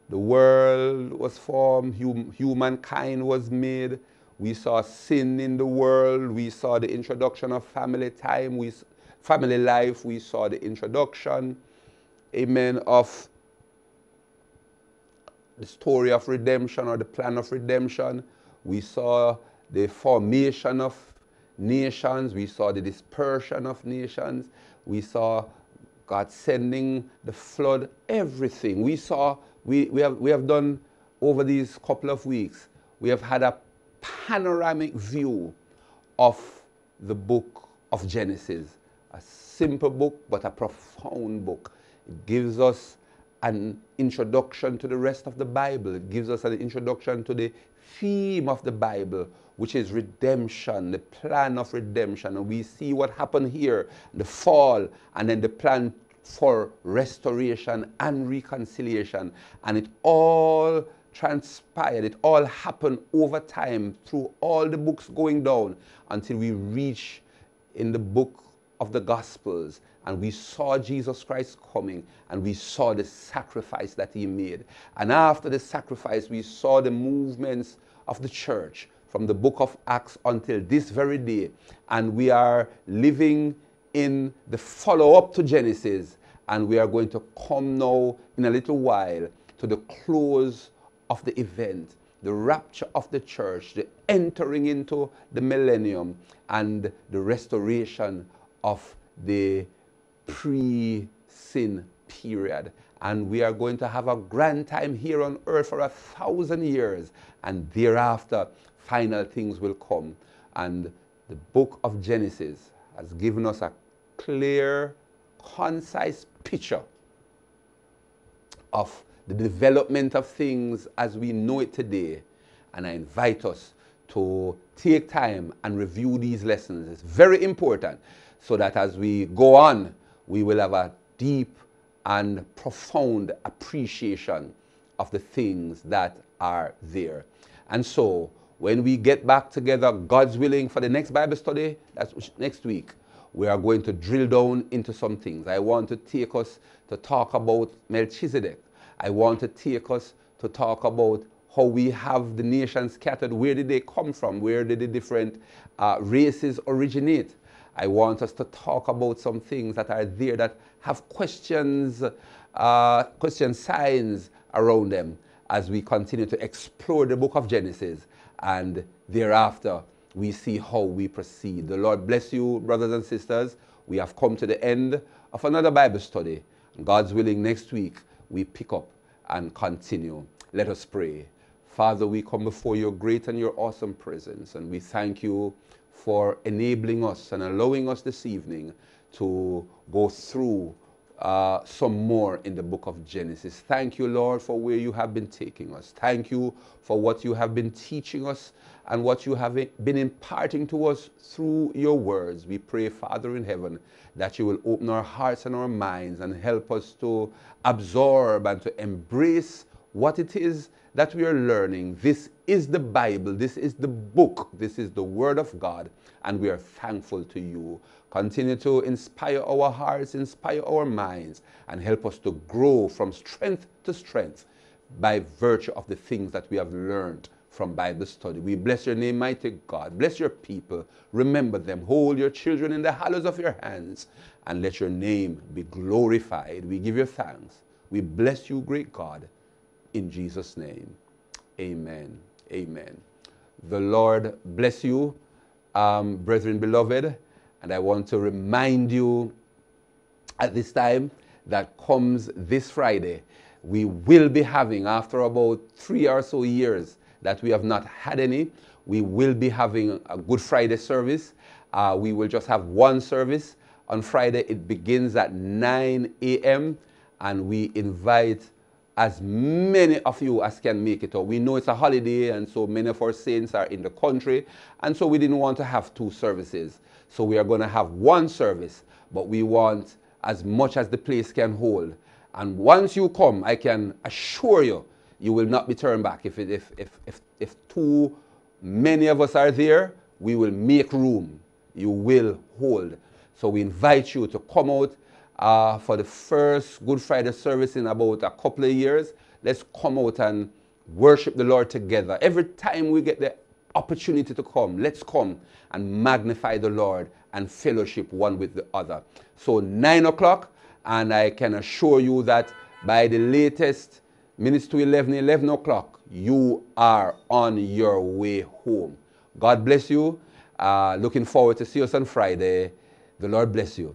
the world was formed, hum humankind was made. We saw sin in the world. We saw the introduction of family time. We family life, we saw the introduction, amen, of the story of redemption or the plan of redemption. We saw the formation of nations. We saw the dispersion of nations. We saw God sending the flood, everything. We saw, we, we, have, we have done over these couple of weeks, we have had a panoramic view of the book of Genesis a simple book, but a profound book. It gives us an introduction to the rest of the Bible. It gives us an introduction to the theme of the Bible, which is redemption, the plan of redemption. And we see what happened here, the fall, and then the plan for restoration and reconciliation. And it all transpired, it all happened over time through all the books going down until we reach in the book of the Gospels and we saw Jesus Christ coming and we saw the sacrifice that he made. And after the sacrifice, we saw the movements of the church from the book of Acts until this very day. And we are living in the follow up to Genesis. And we are going to come now in a little while to the close of the event, the rapture of the church, the entering into the millennium, and the restoration of the pre sin period. And we are going to have a grand time here on earth for a thousand years. And thereafter, final things will come. And the book of Genesis has given us a clear, concise picture of the development of things as we know it today. And I invite us to take time and review these lessons. It's very important so that as we go on, we will have a deep and profound appreciation of the things that are there. And so, when we get back together, God's willing, for the next Bible study, that's next week, we are going to drill down into some things. I want to take us to talk about Melchizedek. I want to take us to talk about how we have the nations scattered. Where did they come from? Where did the different uh, races originate? I want us to talk about some things that are there that have questions, uh, question signs around them as we continue to explore the book of Genesis and thereafter we see how we proceed. The Lord bless you, brothers and sisters. We have come to the end of another Bible study. God's willing, next week we pick up and continue. Let us pray. Father, we come before your great and your awesome presence, and we thank you for enabling us and allowing us this evening to go through uh, some more in the book of Genesis. Thank you, Lord, for where you have been taking us. Thank you for what you have been teaching us and what you have been imparting to us through your words. We pray, Father in heaven, that you will open our hearts and our minds and help us to absorb and to embrace what it is that we are learning. This is the Bible, this is the book, this is the Word of God, and we are thankful to you. Continue to inspire our hearts, inspire our minds, and help us to grow from strength to strength by virtue of the things that we have learned from Bible study. We bless your name, mighty God. Bless your people. Remember them. Hold your children in the hollows of your hands and let your name be glorified. We give you thanks. We bless you, great God, in Jesus' name. Amen. Amen. The Lord bless you, um, brethren beloved. And I want to remind you at this time that comes this Friday, we will be having, after about three or so years that we have not had any, we will be having a Good Friday service. Uh, we will just have one service on Friday. It begins at 9 a.m. and we invite as many of you as can make it out. We know it's a holiday and so many of our saints are in the country and so we didn't want to have two services. So we are going to have one service, but we want as much as the place can hold. And once you come, I can assure you, you will not be turned back. If, if, if, if, if too many of us are there, we will make room. You will hold. So we invite you to come out uh, for the first Good Friday service in about a couple of years. Let's come out and worship the Lord together. Every time we get the opportunity to come, let's come and magnify the Lord and fellowship one with the other. So, nine o'clock, and I can assure you that by the latest minutes to 11, 11 o'clock, you are on your way home. God bless you. Uh, looking forward to see us on Friday. The Lord bless you.